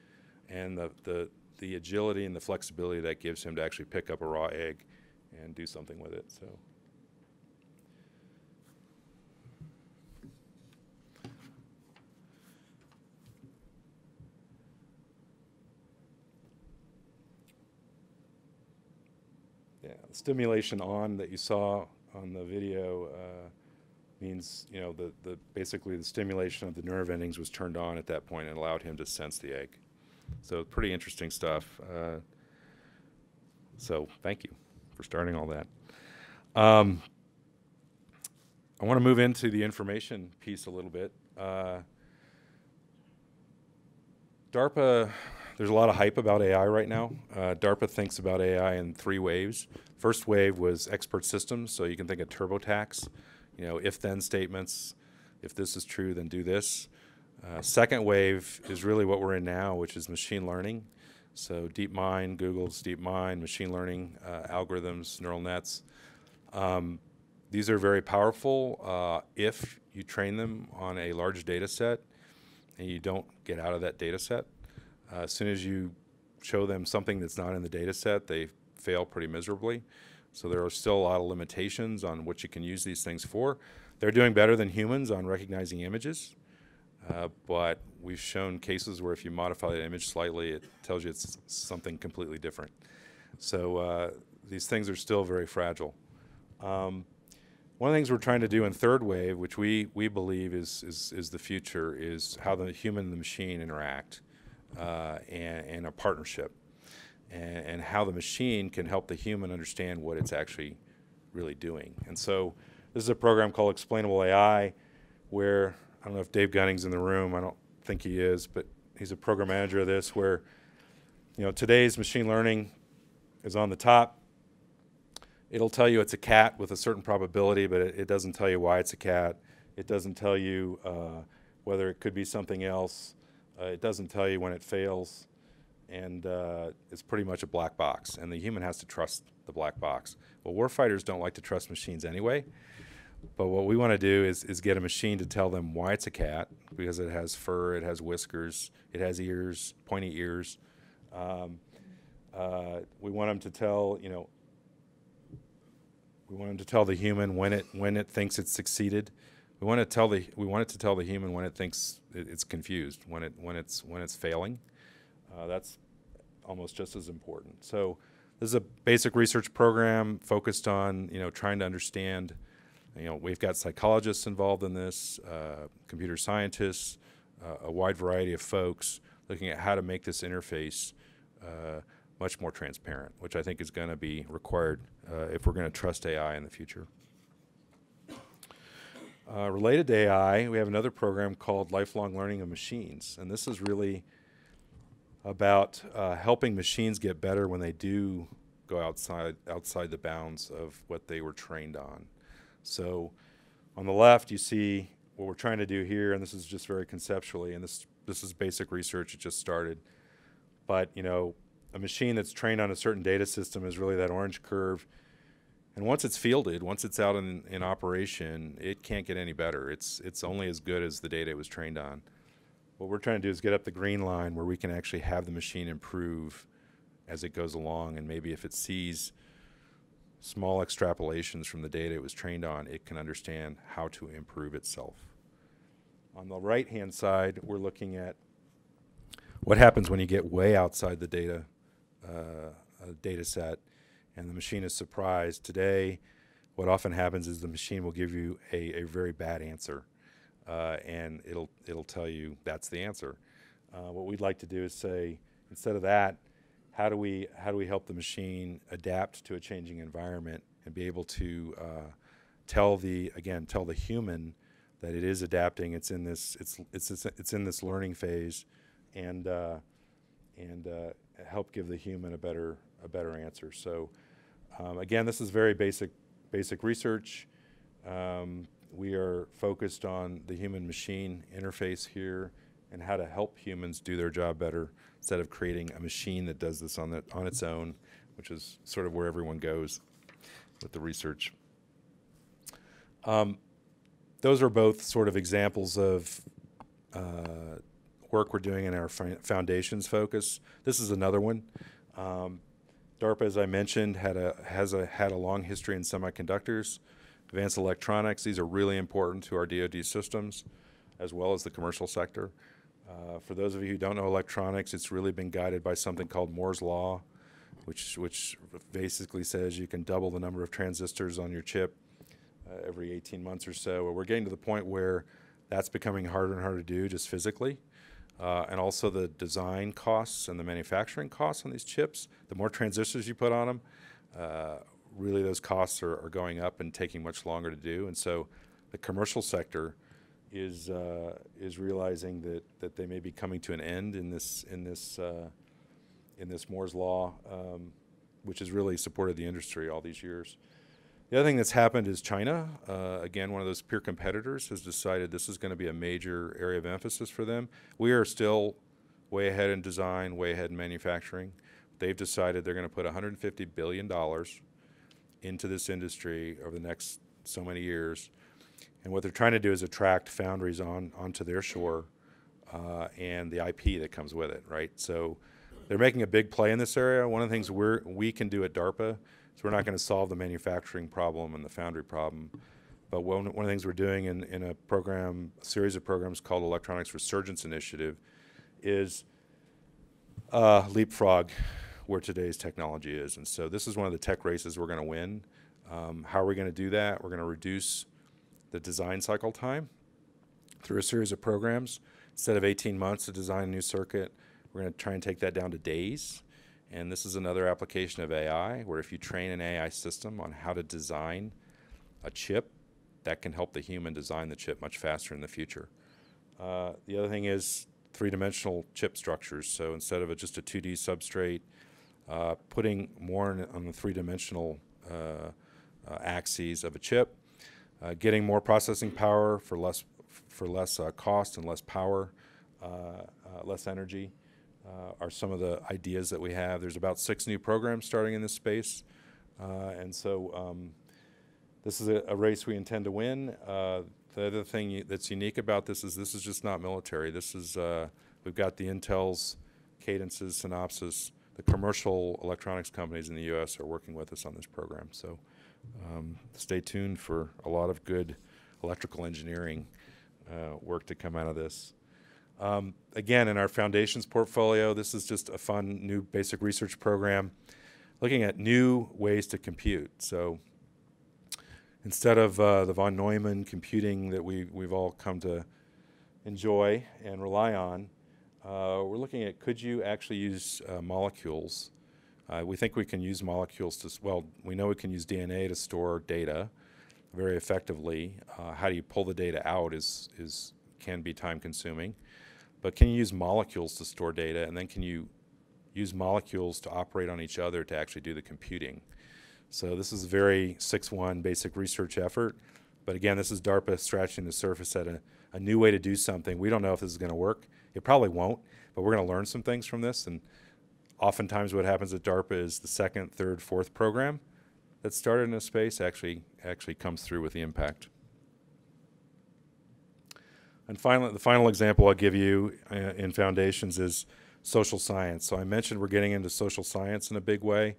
Speaker 2: and the, the, the agility and the flexibility that gives him to actually pick up a raw egg and do something with it. So. Yeah, the stimulation on that you saw on the video uh, means, you know, the, the basically the stimulation of the nerve endings was turned on at that point and allowed him to sense the egg. So pretty interesting stuff. Uh, so thank you for starting all that. Um, I want to move into the information piece a little bit. Uh, DARPA, there's a lot of hype about AI right now. Uh, DARPA thinks about AI in three waves. First wave was expert systems, so you can think of TurboTax, you know, if-then statements. If this is true, then do this. Uh, second wave is really what we're in now, which is machine learning. So DeepMind, Google's DeepMind, machine learning uh, algorithms, neural nets. Um, these are very powerful uh, if you train them on a large data set and you don't get out of that data set. Uh, as soon as you show them something that's not in the data set, they fail pretty miserably. So there are still a lot of limitations on what you can use these things for. They're doing better than humans on recognizing images, uh, but we've shown cases where if you modify the image slightly, it tells you it's something completely different. So uh, these things are still very fragile. Um, one of the things we're trying to do in third wave, which we, we believe is, is, is the future, is how the human and the machine interact uh, and, and, a partnership, and, and, how the machine can help the human understand what it's actually really doing. And so this is a program called Explainable AI, where I don't know if Dave Gunning's in the room. I don't think he is, but he's a program manager of this, where you know today's machine learning is on the top it'll tell you it's a cat with a certain probability, but it, it doesn't tell you why it's a cat. It doesn't tell you uh, whether it could be something else. Uh, it doesn't tell you when it fails. And uh, it's pretty much a black box. And the human has to trust the black box. Well, warfighters don't like to trust machines anyway. But what we want to do is, is get a machine to tell them why it's a cat, because it has fur, it has whiskers, it has ears, pointy ears. Um, uh, we want them to tell, you know, we want them to tell the human when it when it thinks it's succeeded. We want to tell the we want it to tell the human when it thinks it, it's confused, when it when it's when it's failing. Uh, that's almost just as important. So this is a basic research program focused on you know trying to understand. You know we've got psychologists involved in this, uh, computer scientists, uh, a wide variety of folks looking at how to make this interface uh, much more transparent, which I think is going to be required uh, if we're going to trust AI in the future. Uh, related to AI, we have another program called Lifelong Learning of Machines, and this is really about uh, helping machines get better when they do go outside outside the bounds of what they were trained on. So, on the left, you see what we're trying to do here, and this is just very conceptually, and this this is basic research. It just started, but you know, a machine that's trained on a certain data system is really that orange curve. And once it's fielded, once it's out in, in operation, it can't get any better. It's, it's only as good as the data it was trained on. What we're trying to do is get up the green line where we can actually have the machine improve as it goes along. And maybe if it sees small extrapolations from the data it was trained on, it can understand how to improve itself. On the right hand side, we're looking at what happens when you get way outside the data uh, data set and the machine is surprised. Today, what often happens is the machine will give you a, a very bad answer uh, and it'll, it'll tell you that's the answer. Uh, what we'd like to do is say, instead of that, how do we, how do we help the machine adapt to a changing environment and be able to uh, tell the, again, tell the human that it is adapting, it's in this, it's, it's, it's in this learning phase, and, uh, and uh, help give the human a better a better answer. So Um, again, this is very basic, basic research. Um, we are focused on the human-machine interface here and how to help humans do their job better instead of creating a machine that does this on, the, on its own, which is sort of where everyone goes with the research. Um, those are both sort of examples of uh, work we're doing in our foundations focus. This is another one. Um, DARPA, as I mentioned, had a has a had a long history in semiconductors, advanced electronics. These are really important to our DoD systems, as well as the commercial sector. Uh, for those of you who don't know electronics, it's really been guided by something called Moore's law, which which basically says you can double the number of transistors on your chip uh, every 18 months or so. We're getting to the point where that's becoming harder and harder to do just physically. Uh, and also the design costs and the manufacturing costs on these chips. The more transistors you put on them, uh, really those costs are, are, going up and taking much longer to do. And so the commercial sector is uh, is realizing that, that they may be coming to an end in this in this uh, in this Moore's law, um, which has really supported the industry all these years. The other thing that's happened is China, uh, again, one of those peer competitors, has decided this is going to be a major area of emphasis for them. We are still way ahead in design, way ahead in manufacturing. They've decided they're going to put $150 billion into this industry over the next so many years. And what they're trying to do is attract foundries on onto their shore uh, and the IP that comes with it, right? So they're making a big play in this area. One of the things we we can do at DARPA so we're not going to solve the manufacturing problem and the foundry problem. But one, one of the things we're doing in, in a program, a series of programs called Electronics Resurgence Initiative, is uh, leapfrog where today's technology is. And so this is one of the tech races we're going to win. Um, how are we going to do that? We're going to reduce the design cycle time through a series of programs. Instead of 18 months to design a new circuit, we're going to try and take that down to days. And this is another application of AI where if you train an AI system on how to design a chip, that can help the human design the chip much faster in the future. Uh, the other thing is three-dimensional chip structures. So instead of a, just a 2D substrate, uh, putting more on the three-dimensional uh, uh, axes of a chip, uh, getting more processing power for less for less uh, cost and less power, less energy uh, are some of the ideas that we have. There's about six new programs starting in this space. Uh, and so um, this is a, a, race we intend to win. Uh, the other thing that's unique about this is this is just not military. This is, uh, we've got the Intels, Cadences, Synopsys, the commercial electronics companies in the U.S. are working with us on this program. So um, stay tuned for a lot of good electrical engineering uh, work to come out of this. Um, again, in our foundations portfolio, this is just a fun new basic research program looking at new ways to compute. So instead of uh, the von Neumann computing that we, we've all come to enjoy and rely on, uh, we're looking at could you actually use uh, molecules? Uh, we think we can use molecules to, well, we know we can use DNA to store data very effectively. Uh, how do you pull the data out is, is can be time consuming. But can you use molecules to store data, and then can you use molecules to operate on each other to actually do the computing? So this is a very 6-1 basic research effort. But again, this is DARPA scratching the surface at a, a new way to do something. We don't know if this is going to work. It probably won't, but we're going to learn some things from this. And oftentimes what happens at DARPA is the second, third, fourth program that started in a space actually actually comes through with the impact. And finally, the final example I'll give you uh, in foundations is social science. So I mentioned we're getting into social science in a big way.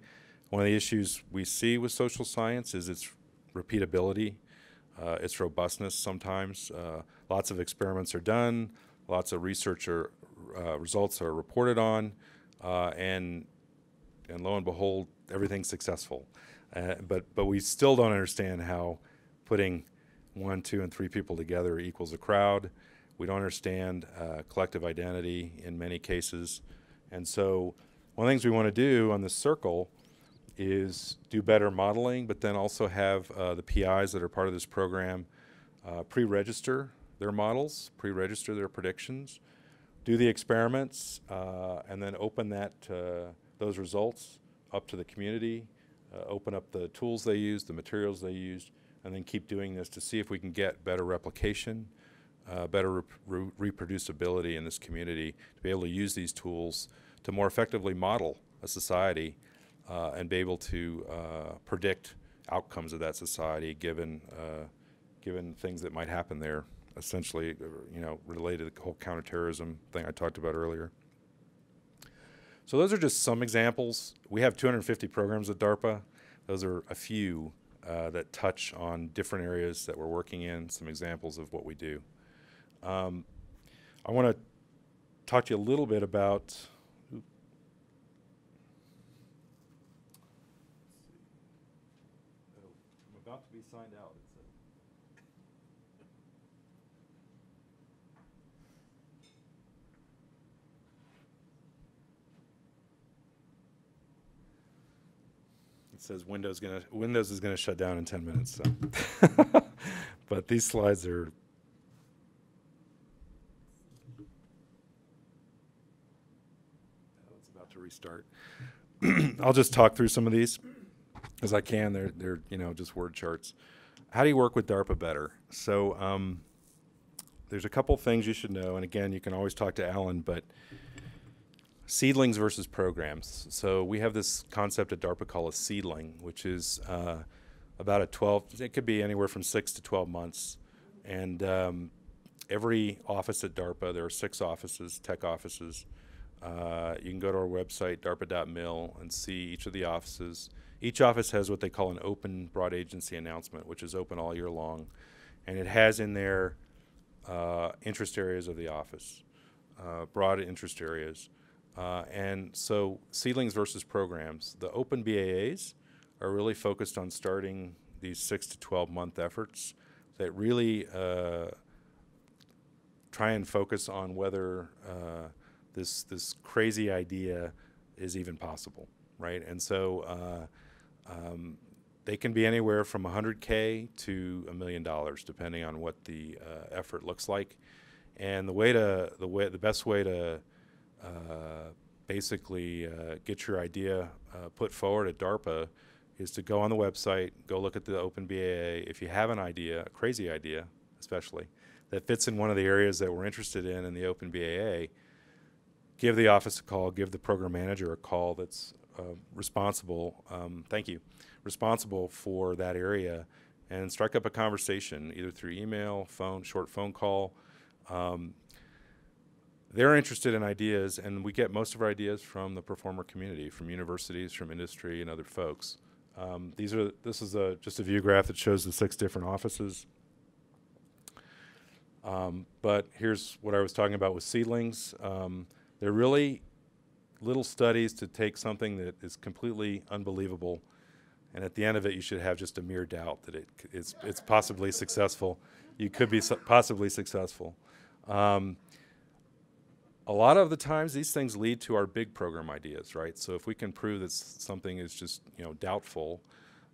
Speaker 2: One of the issues we see with social science is its repeatability, uh, its robustness sometimes. Uh, lots of experiments are done, lots of research or uh, results are reported on, uh, and, and lo and behold, everything's successful. Uh, but, but we still don't understand how putting one, two, and three people together equals a crowd. We don't understand uh, collective identity in many cases. And so one of the things we want to do on this circle is do better modeling, but then also have uh, the PIs that are part of this program uh, pre-register their models, pre-register their predictions, do the experiments, uh, and then open that those results up to the community uh, open up the tools they used, the materials they used, and then keep doing this to see if we can get better replication, uh, better re- reproducibility in this community to be able to use these tools to more effectively model a society uh, and be able to uh, predict outcomes of that society given uh, given things that might happen there essentially uh, you know related to the whole counterterrorism thing I talked about earlier. So those are just some examples. We have 250 programs at DARPA. Those are a few uh, that touch on different areas that we're working in, some examples of what we do. Um, I want to talk to you a little bit about. Oh, I'm about to be signed out. it said. It says Windows gonna Windows is gonna shut down in 10 minutes. So. [laughs] but these slides are Restart. [clears throat] I'll just talk through some of these as I can. They're they're you know just word charts. How do you work with DARPA better? So um, there's a couple things you should know, and again, you can always talk to Alan, but seedlings versus programs. So we have this concept at DARPA called a seedling, which is uh, about a 12. It could be anywhere from six to 12 months, and um, every office at DARPA, there are six offices, tech offices. Uh, you can go to our website, darpa.mil, and see each of the offices. Each office has what they call an open broad agency announcement, which is open all year long. And it has in there uh, interest areas of the office, uh, broad interest areas. Uh, and so, seedlings versus programs. The open BAAs are really focused on starting these six to 12 month efforts that really uh, try and focus on whether uh, this this crazy idea is even possible, right? And so uh, um, they can be anywhere from 100k to a million dollars, depending on what the uh, effort looks like. And the way to the way the best way to uh, basically uh, get your idea uh, put forward at DARPA is to go on the website, go look at the Open BAA. If you have an idea, a crazy idea, especially that fits in one of the areas that we're interested in in the Open BAA, give the office a call, give the program manager a call that's uh, responsible. Um, thank you, responsible for that area, and strike up a conversation either through email, phone, short phone call. Um, they're interested in ideas, and we get most of our ideas from the performer community, from universities, from industry, and other folks. Um, these are this is a just a view graph that shows the six different offices. Um, but here's what I was talking about with seedlings. They're really little studies to take something that is completely unbelievable, and at the end of it, you should have just a mere doubt that it it's it's possibly successful. You could be su- possibly successful. Um, a lot of the times, these things lead to our big program ideas, right? So if we can prove that something is just you know doubtful,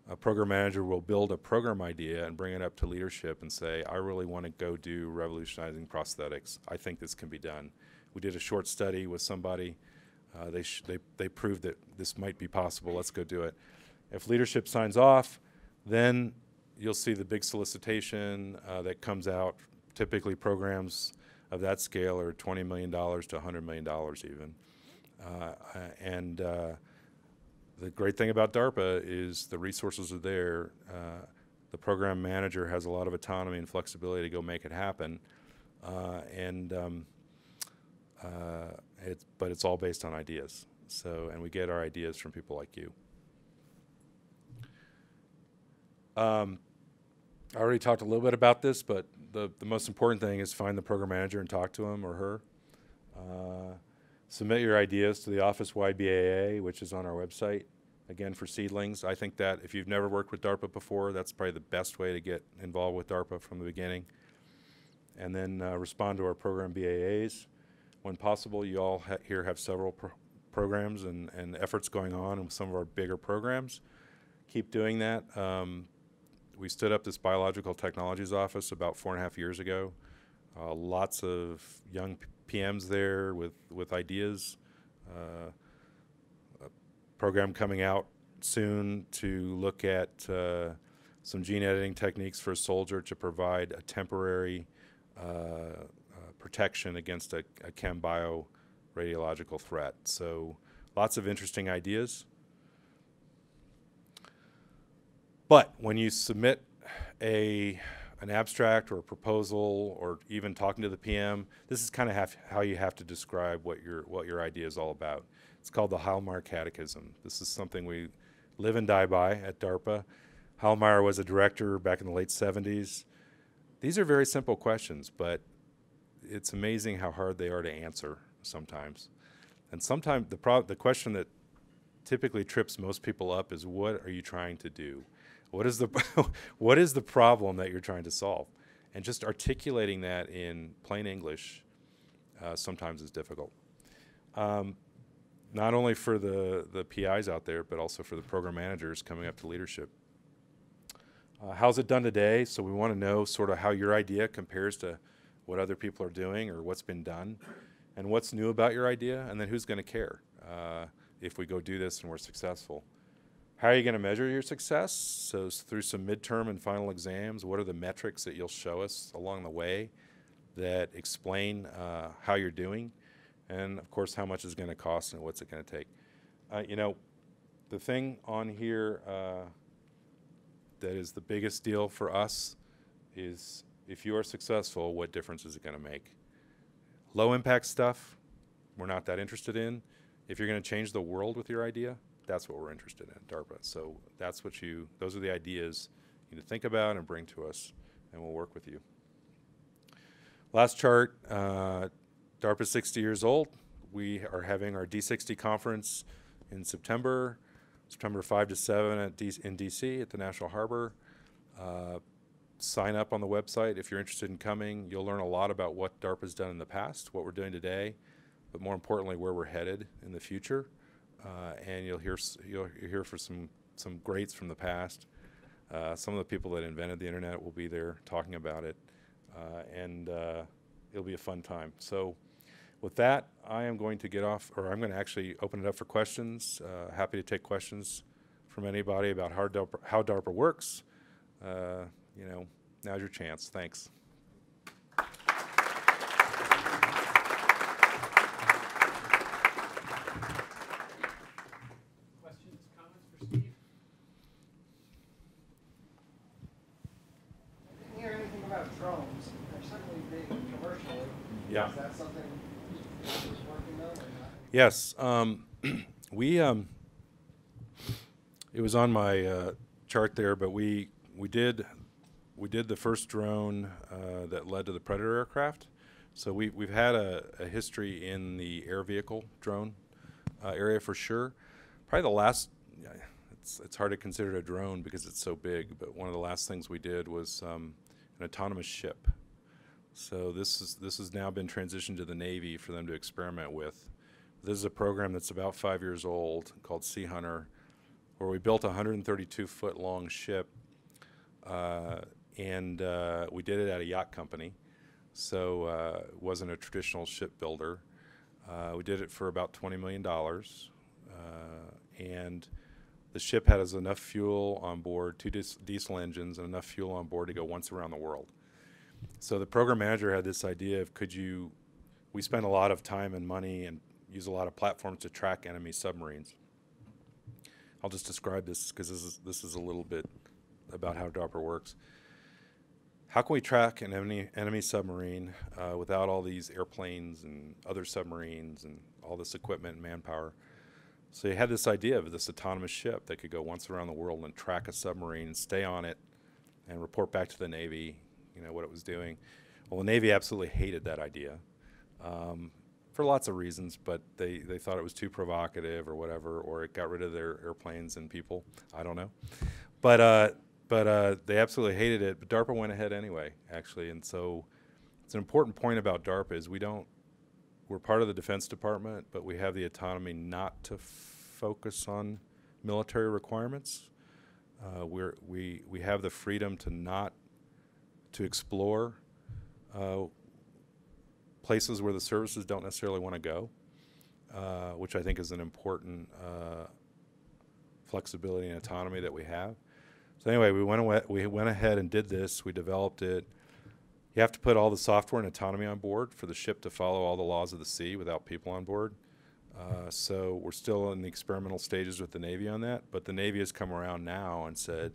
Speaker 2: a program manager will build a program idea and bring it up to leadership and say, I really want to go do revolutionizing prosthetics. I think this can be done. We did a short study with somebody. Uh, they, they, they proved that this might be possible. Let's go do it. If leadership signs off, then you'll see the big solicitation uh, that comes out. Typically, programs of that scale are $20 million to $100 million even. Uh, and uh, the great thing about DARPA is the resources are there. Uh, the program manager has a lot of autonomy and flexibility to go make it happen, uh, and um, uh, it's but it's all based on ideas. So, and we get our ideas from people like you. Um, I already talked a little bit about this, but the, the most important thing is find the program manager and talk to him or her. Uh, submit your ideas to the Office wide BAA, which is on our website. Again, for seedlings, I think that if you've never worked with DARPA before, that's probably the best way to get involved with DARPA from the beginning. And then uh, respond to our program BAAs. When possible, you all ha- here have several pro- programs and, and efforts going on in some of our bigger programs. Keep doing that. Um, we stood up this biological technologies office about four and a half years ago. Uh, lots of young PMs there with, with ideas. Uh, a program coming out soon to look at uh, some gene editing techniques for a soldier to provide a temporary uh, protection against a, a chem bio radiological threat. So lots of interesting ideas. But when you submit a an abstract or a proposal or even talking to the PM, this is kind of how you have to describe what your what your idea is all about. It's called the Heilmeier Catechism. This is something we live and die by at DARPA. Heilmeier was a director back in the late 70s. These are very simple questions, but it's amazing how hard they are to answer sometimes. And sometimes the pro- the question that typically trips most people up is what are you trying to do? What is the [laughs] what is the problem that you're trying to solve? And just articulating that in plain English uh, sometimes is difficult. Um, not only for the, the PIs out there, but also for the program managers coming up to leadership. Uh, how's it done today? So we want to know sort of how your idea compares to what other people are doing or what's been done, and what's new about your idea, and then who's going to care uh, if we go do this and we're successful. How are you going to measure your success? So through some midterm and final exams, what are the metrics that you'll show us along the way that explain uh, how you're doing? And of course, how much is going to cost and what's it going to take? Uh, you know, the thing on here uh, that is the biggest deal for us is if you are successful, what difference is it going to make? Low impact stuff, we're not that interested in. If you're going to change the world with your idea, that's what we're interested in, DARPA. So that's what you, those are the ideas you need to think about and bring to us, and we'll work with you. Last chart, uh, DARPA is 60 years old. We are having our D60 conference in September, September 5 to 7 at D in DC at the National Harbor. Uh, sign up on the website if you're interested in coming. You'll learn a lot about what DARPA's done in the past, what we're doing today, but more importantly, where we're headed in the future uh, and you'll hear you'll hear for some some greats from the past. Uh, some of the people that invented the internet will be there talking about it, uh, and uh, it'll be a fun time. So, with that, I am going to get off, or I'm going to actually open it up for questions. Uh, happy to take questions from anybody about how DARPA, how DARPA works. You know, now's your chance. Thanks. Questions
Speaker 1: comments for Steve?
Speaker 3: Are you hearing anything about drones? They're certainly big commercially.
Speaker 2: Is that something working on? Yes. Um, [clears throat] we um, it was on my uh, chart there, but we we did we did the first drone uh, that led to the Predator aircraft. So we we've had a, a history in the air vehicle drone uh, area for sure. Probably the last. It's, it's hard to consider it a drone because it's so big, but one of the last things we did was um, an autonomous ship. So this is this has now been transitioned to the Navy for them to experiment with. This is a program that's about five years old called Sea Hunter, where we built a 132 foot long ship, uh, and uh, we did it at a yacht company. So uh, it wasn't a traditional shipbuilder. Uh, we did it for about 20 million dollars, uh, and the ship has enough fuel on board, two diesel engines, and enough fuel on board to go once around the world. So the program manager had this idea of could you, we spend a lot of time and money and use a lot of platforms to track enemy submarines. I'll just describe this because this is, this is a little bit about how DARPA works. How can we track an enemy, enemy submarine uh, without all these airplanes and other submarines and all this equipment and manpower? So he had this idea of this autonomous ship that could go once around the world and track a submarine stay on it and report back to the Navy you know, what it was doing. Well, the Navy absolutely hated that idea um, for lots of reasons, but they, they thought it was too provocative or whatever, or it got rid of their airplanes and people. I don't know. But, uh, but uh, they absolutely hated it. But DARPA went ahead anyway, actually. And so it's an important point about DARPA is we don't, we're part of the Defense Department, but we have the autonomy not to focus on military requirements. Uh, we're, we, we have the freedom to not to explore uh, places where the services don't necessarily want to go, uh, which I think is an important uh, flexibility and autonomy that we have. So anyway, we went away, we went ahead and did this. We developed it. You have to put all the software and autonomy on board for the ship to follow all the laws of the sea without people on board. Uh, so we're still in the experimental stages with the Navy on that, but the Navy has come around now and said,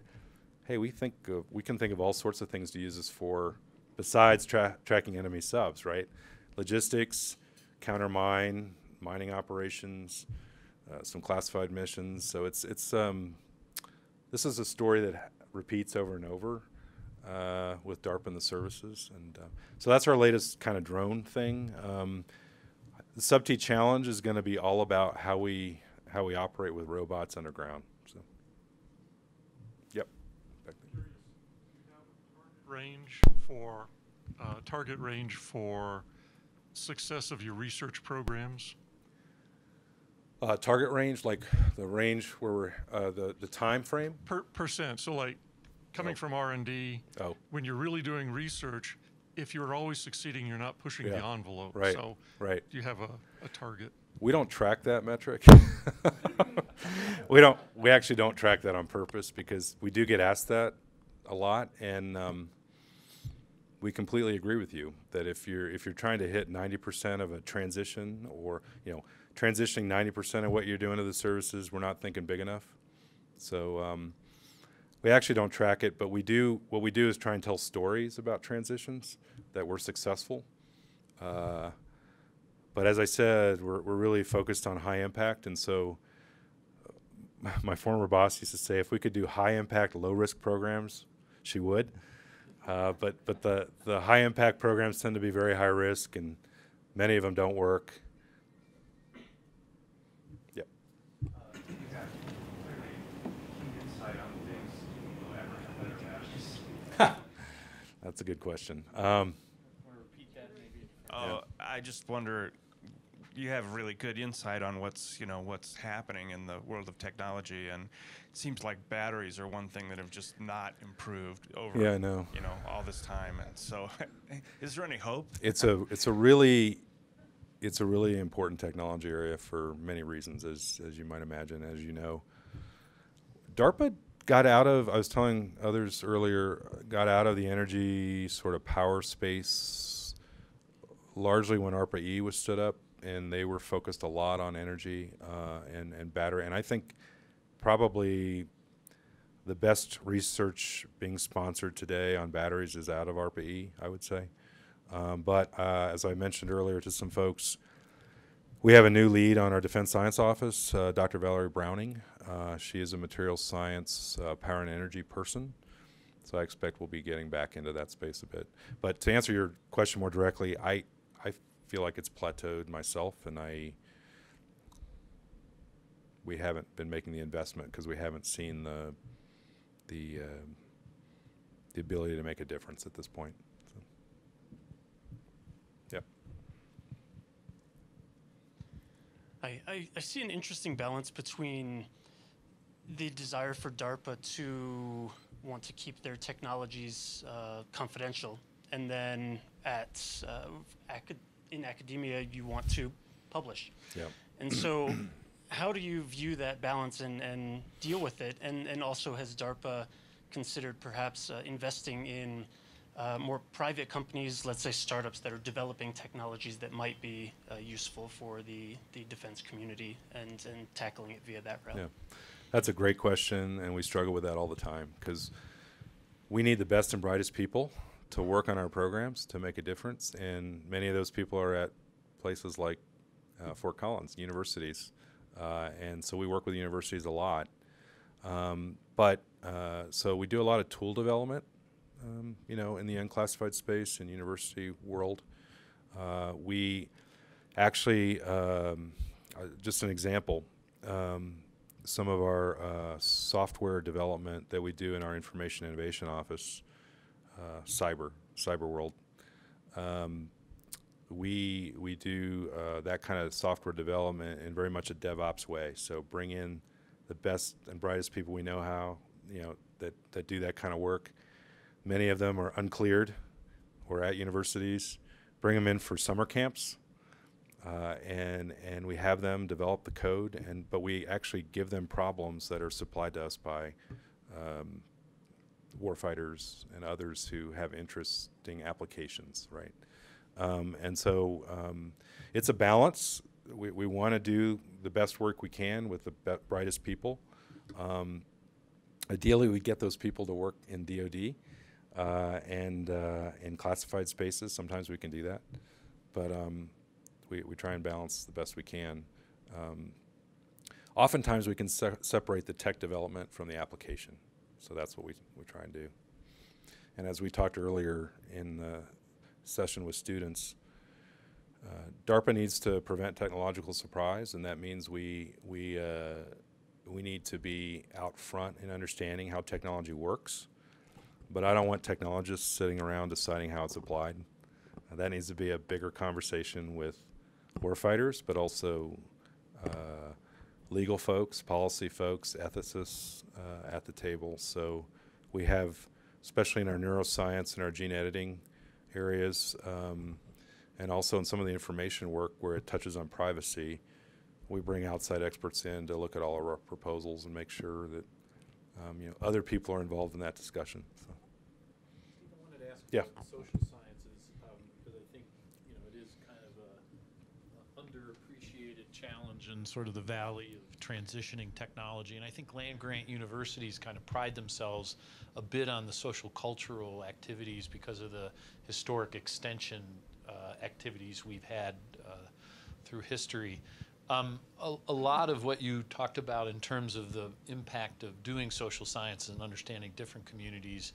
Speaker 2: "Hey, we think of, we can think of all sorts of things to use this for, besides tra- tracking enemy subs, right? Logistics, counter mine, mining operations, uh, some classified missions. So it's it's um, this is a story that repeats over and over uh, with DARPA and the services, and uh, so that's our latest kind of drone thing. Um, the Sub-T challenge is going to be all about how we how we operate with robots underground. So, yep.
Speaker 4: Range for, uh, target range for success of your research programs?
Speaker 2: Uh, target range, like the range where we're uh, the the time frame.
Speaker 4: Per, percent, so like, coming
Speaker 2: Oh.
Speaker 4: from R and D,
Speaker 2: Oh,
Speaker 4: when you're really doing research, if you're always succeeding, you're not pushing the
Speaker 2: Yeah.
Speaker 4: envelope.
Speaker 2: Right.
Speaker 4: So
Speaker 2: right.
Speaker 4: you have a, a target.
Speaker 2: We don't track that metric. [laughs] we don't. We actually don't track that on purpose because we do get asked that a lot, and um, we completely agree with you that if you're if you're trying to hit 90% of a transition, or you know, transitioning 90% of what you're doing to the services, we're not thinking big enough. So um, we actually don't track it, but we do. What we do is try and tell stories about transitions that were successful. Uh, but as I said, we're, we're really focused on high impact. And so [laughs] my former boss used to say if we could do high impact, low risk programs, she would. Uh, but but the, the high impact programs tend to be very high risk, and many of them don't work. Yep. That's a good question. Um,
Speaker 5: Oh, I just wonder. You have really good insight on what's you know what's happening in the world of technology, and it seems like batteries are one thing that have just not improved over
Speaker 2: Yeah, I know.
Speaker 5: you know all this time. And so, [laughs] is there any hope?
Speaker 2: it's a it's a really it's a really important technology area for many reasons, as as you might imagine, as you know. DARPA got out of I was telling others earlier got out of the energy sort of power space largely when ARPA E was stood up, and they were focused a lot on energy uh, and and battery. And I think probably the best research being sponsored today on batteries is out of ARPA E, I would say. Um, but uh, as I mentioned earlier to some folks, we have a new lead on our Defense Science Office, uh, Dr. Valerie Browning. Uh, she is a materials science, uh, power and energy person. So I expect we'll be getting back into that space a bit. But to answer your question more directly, I, I feel like it's plateaued myself, and I we haven't been making the investment because we haven't seen the the uh, the ability to make a difference at this point. So. Yep.
Speaker 6: I, I, I see an interesting balance between the desire for DARPA to want to keep their technologies uh, confidential, and then at uh, acad- in academia you want to publish.
Speaker 2: Yep.
Speaker 6: And so, [clears throat] how do you view that balance and, and deal with it? And, and also, has DARPA considered perhaps uh, investing in uh, more private companies, let's say startups that are developing technologies that might be uh, useful for the, the defense community and, and tackling it via that route?
Speaker 2: Yeah, that's a great question, and we struggle with that all the time because we need the best and brightest people to work on our programs to make a difference, and many of those people are at places like uh, Fort Collins, universities, uh, and so we work with universities a lot. Um, but uh, so we do a lot of tool development, um, you know, in the unclassified space and university world. Uh, we actually, um, uh, just an example, um, some of our uh, software development that we do in our information innovation office, uh, cyber, cyber world. Um, we we do uh, that kind of software development in very much a DevOps way. So bring in the best and brightest people we know how you know that that do that kind of work. Many of them are uncleared or at universities. Bring them in for summer camps uh, and and we have them develop the code, and but we actually give them problems that are supplied to us by um, warfighters and others who have interesting applications, right? Um, and so um, it's a balance. We, we want to do the best work we can with the brightest people. Um, ideally, we get those people to work in DoD uh, and uh, in classified spaces. Sometimes we can do that, but um, we, we try and balance the best we can. Um, oftentimes, we can se- separate the tech development from the application. So that's what we, we try and do. And as we talked earlier in the session with students, uh, DARPA needs to prevent technological surprise, and that means we, we, uh, we need to be out front in understanding how technology works. But I don't want technologists sitting around deciding how it's applied. Uh, that needs to be a bigger conversation with warfighters, but also uh, legal folks, policy folks, ethicists uh, at the table. So we have, especially in our neuroscience and our gene editing areas, um, and also in some of the information work where it touches on privacy, we bring outside experts in to look at all of our proposals and make sure that um, you know other people are involved in that discussion. So.
Speaker 1: Steve, I wanted to ask
Speaker 2: Yeah.
Speaker 1: about social sciences, um, because I think, you know, it is kind of a, a underappreciated sort of the valley of transitioning technology. And I think land grant universities kind of pride themselves a bit on the social cultural activities because of the historic extension uh, activities we've had uh, through history. Um, a, a lot of what you talked about in terms of the impact of doing social science and understanding different communities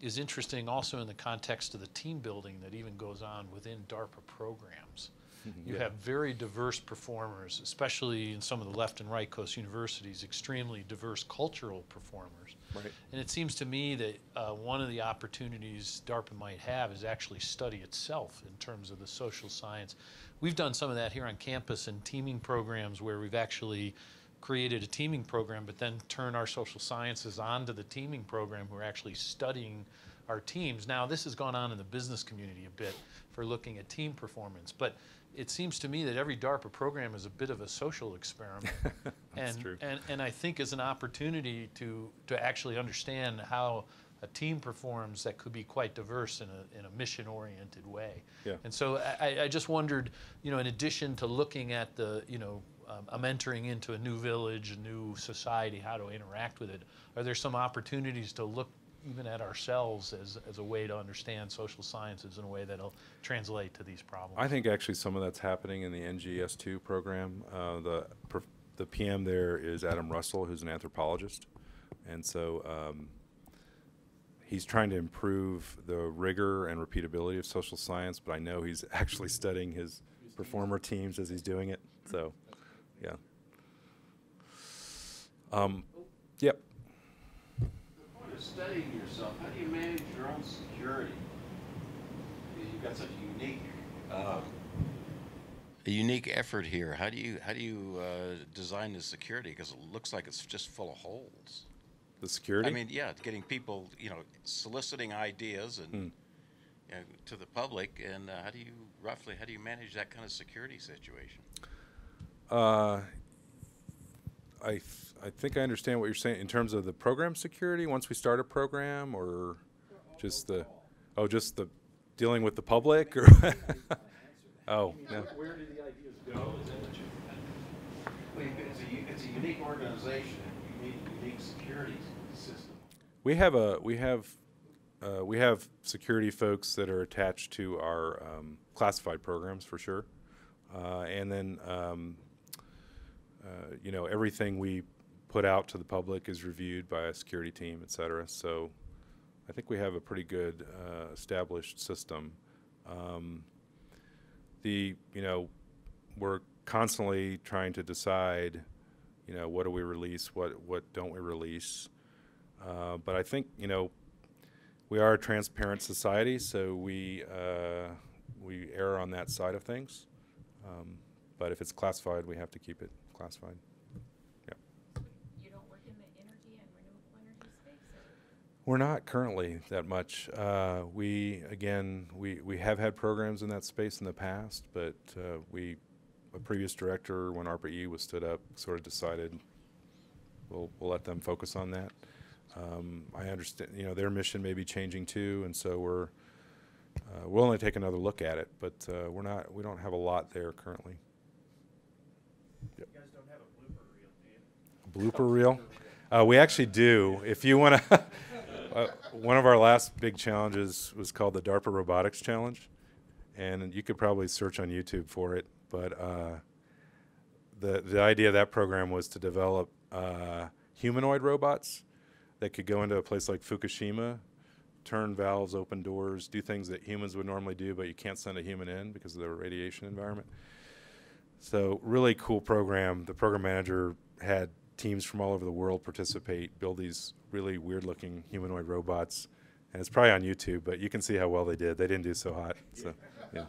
Speaker 1: is interesting also in the context of the team building that even goes on within DARPA programs. [laughs] You
Speaker 2: Yeah.
Speaker 1: have very diverse performers, especially in some of the left and right coast universities, extremely diverse cultural performers.
Speaker 2: Right.
Speaker 1: And it seems to me that uh, one of the opportunities DARPA might have is actually study itself in terms of the social science. We've done some of that here on campus in teaming programs where we've actually created a teaming program, but then turn our social sciences onto the teaming program who are actually studying our teams. Now, this has gone on in the business community a bit for looking at team performance, but it seems to me that every DARPA program is a bit of a social experiment. [laughs]
Speaker 2: That's
Speaker 1: and,
Speaker 2: true.
Speaker 1: And, and I think is an opportunity to, to actually understand how a team performs that could be quite diverse in a, in a mission-oriented way.
Speaker 2: Yeah.
Speaker 1: And so I- I just wondered, you know, in addition to looking at the, you know, um, I'm entering into a new village, a new society, how to interact with it, are there some opportunities to look even at ourselves as, as a way to understand social sciences in a way that'll translate to these problems?
Speaker 2: I think actually some of that's happening in the NGS2 program. Uh, the, the PM there is Adam Russell, who's an anthropologist. And so um, he's trying to improve the rigor and repeatability of social science, but I know he's [laughs] actually studying his performer teams as he's doing it. So, yeah. Um, yep.
Speaker 7: The point of studying yourself, how do you manage your own security? Because you've got such a unique, uh,
Speaker 8: a unique effort here. How do you how do you uh, design the security? Because it looks like it's just full of holes.
Speaker 2: The security?
Speaker 8: I mean, yeah, getting people, you know, soliciting ideas and
Speaker 2: Hmm.
Speaker 8: you know, to the public, and uh, how do you roughly how do you manage that kind of security situation?
Speaker 2: Uh, I, th- I think I understand what you're saying in terms of the program security, once we start a program, or just the, oh, just the dealing with the public, or? [laughs] Oh, no.
Speaker 1: Where do the ideas go? Is that what you?
Speaker 7: it's a, it's a unique organization, you need a unique security system.
Speaker 2: We have a, we have, uh, we have security folks that are attached to our, um, classified programs for sure. Uh, and then, um, uh, you know, everything we put out to the public is reviewed by a security team, et cetera. So I think we have a pretty good, uh, established system. Um, the, you know, we're constantly trying to decide, you know, what do we release, what, what don't we release? Uh, but I think you know we are a transparent society, so we uh, we err on that side of things. Um, but if it's classified, we have to keep it classified. Yeah,
Speaker 9: You don't work in the energy and renewable energy space, or?
Speaker 2: we're not currently that much. Uh, we again we we have had programs in that space in the past, but uh, we a previous director, when ARPA E was stood up, sort of decided we'll, we'll let them focus on that. Um, I understand, you know, their mission may be changing too, and so we're, uh, we'll only take another look at it, but uh, we're not, we don't have a lot there currently. You guys don't have a blooper reel? Uh, we actually do. If you want to, [laughs] uh, one of our last big challenges was called the DARPA Robotics Challenge, and you could probably search on YouTube for it. But uh, the the idea of that program was to develop uh, humanoid robots that could go into a place like Fukushima, turn valves, open doors, do things that humans would normally do, but you can't send a human in because of the radiation environment. So really cool program. The program manager had teams from all over the world participate, build these really weird looking humanoid robots. And it's probably on YouTube, but you can see how well they did. They didn't do so hot. So, yeah.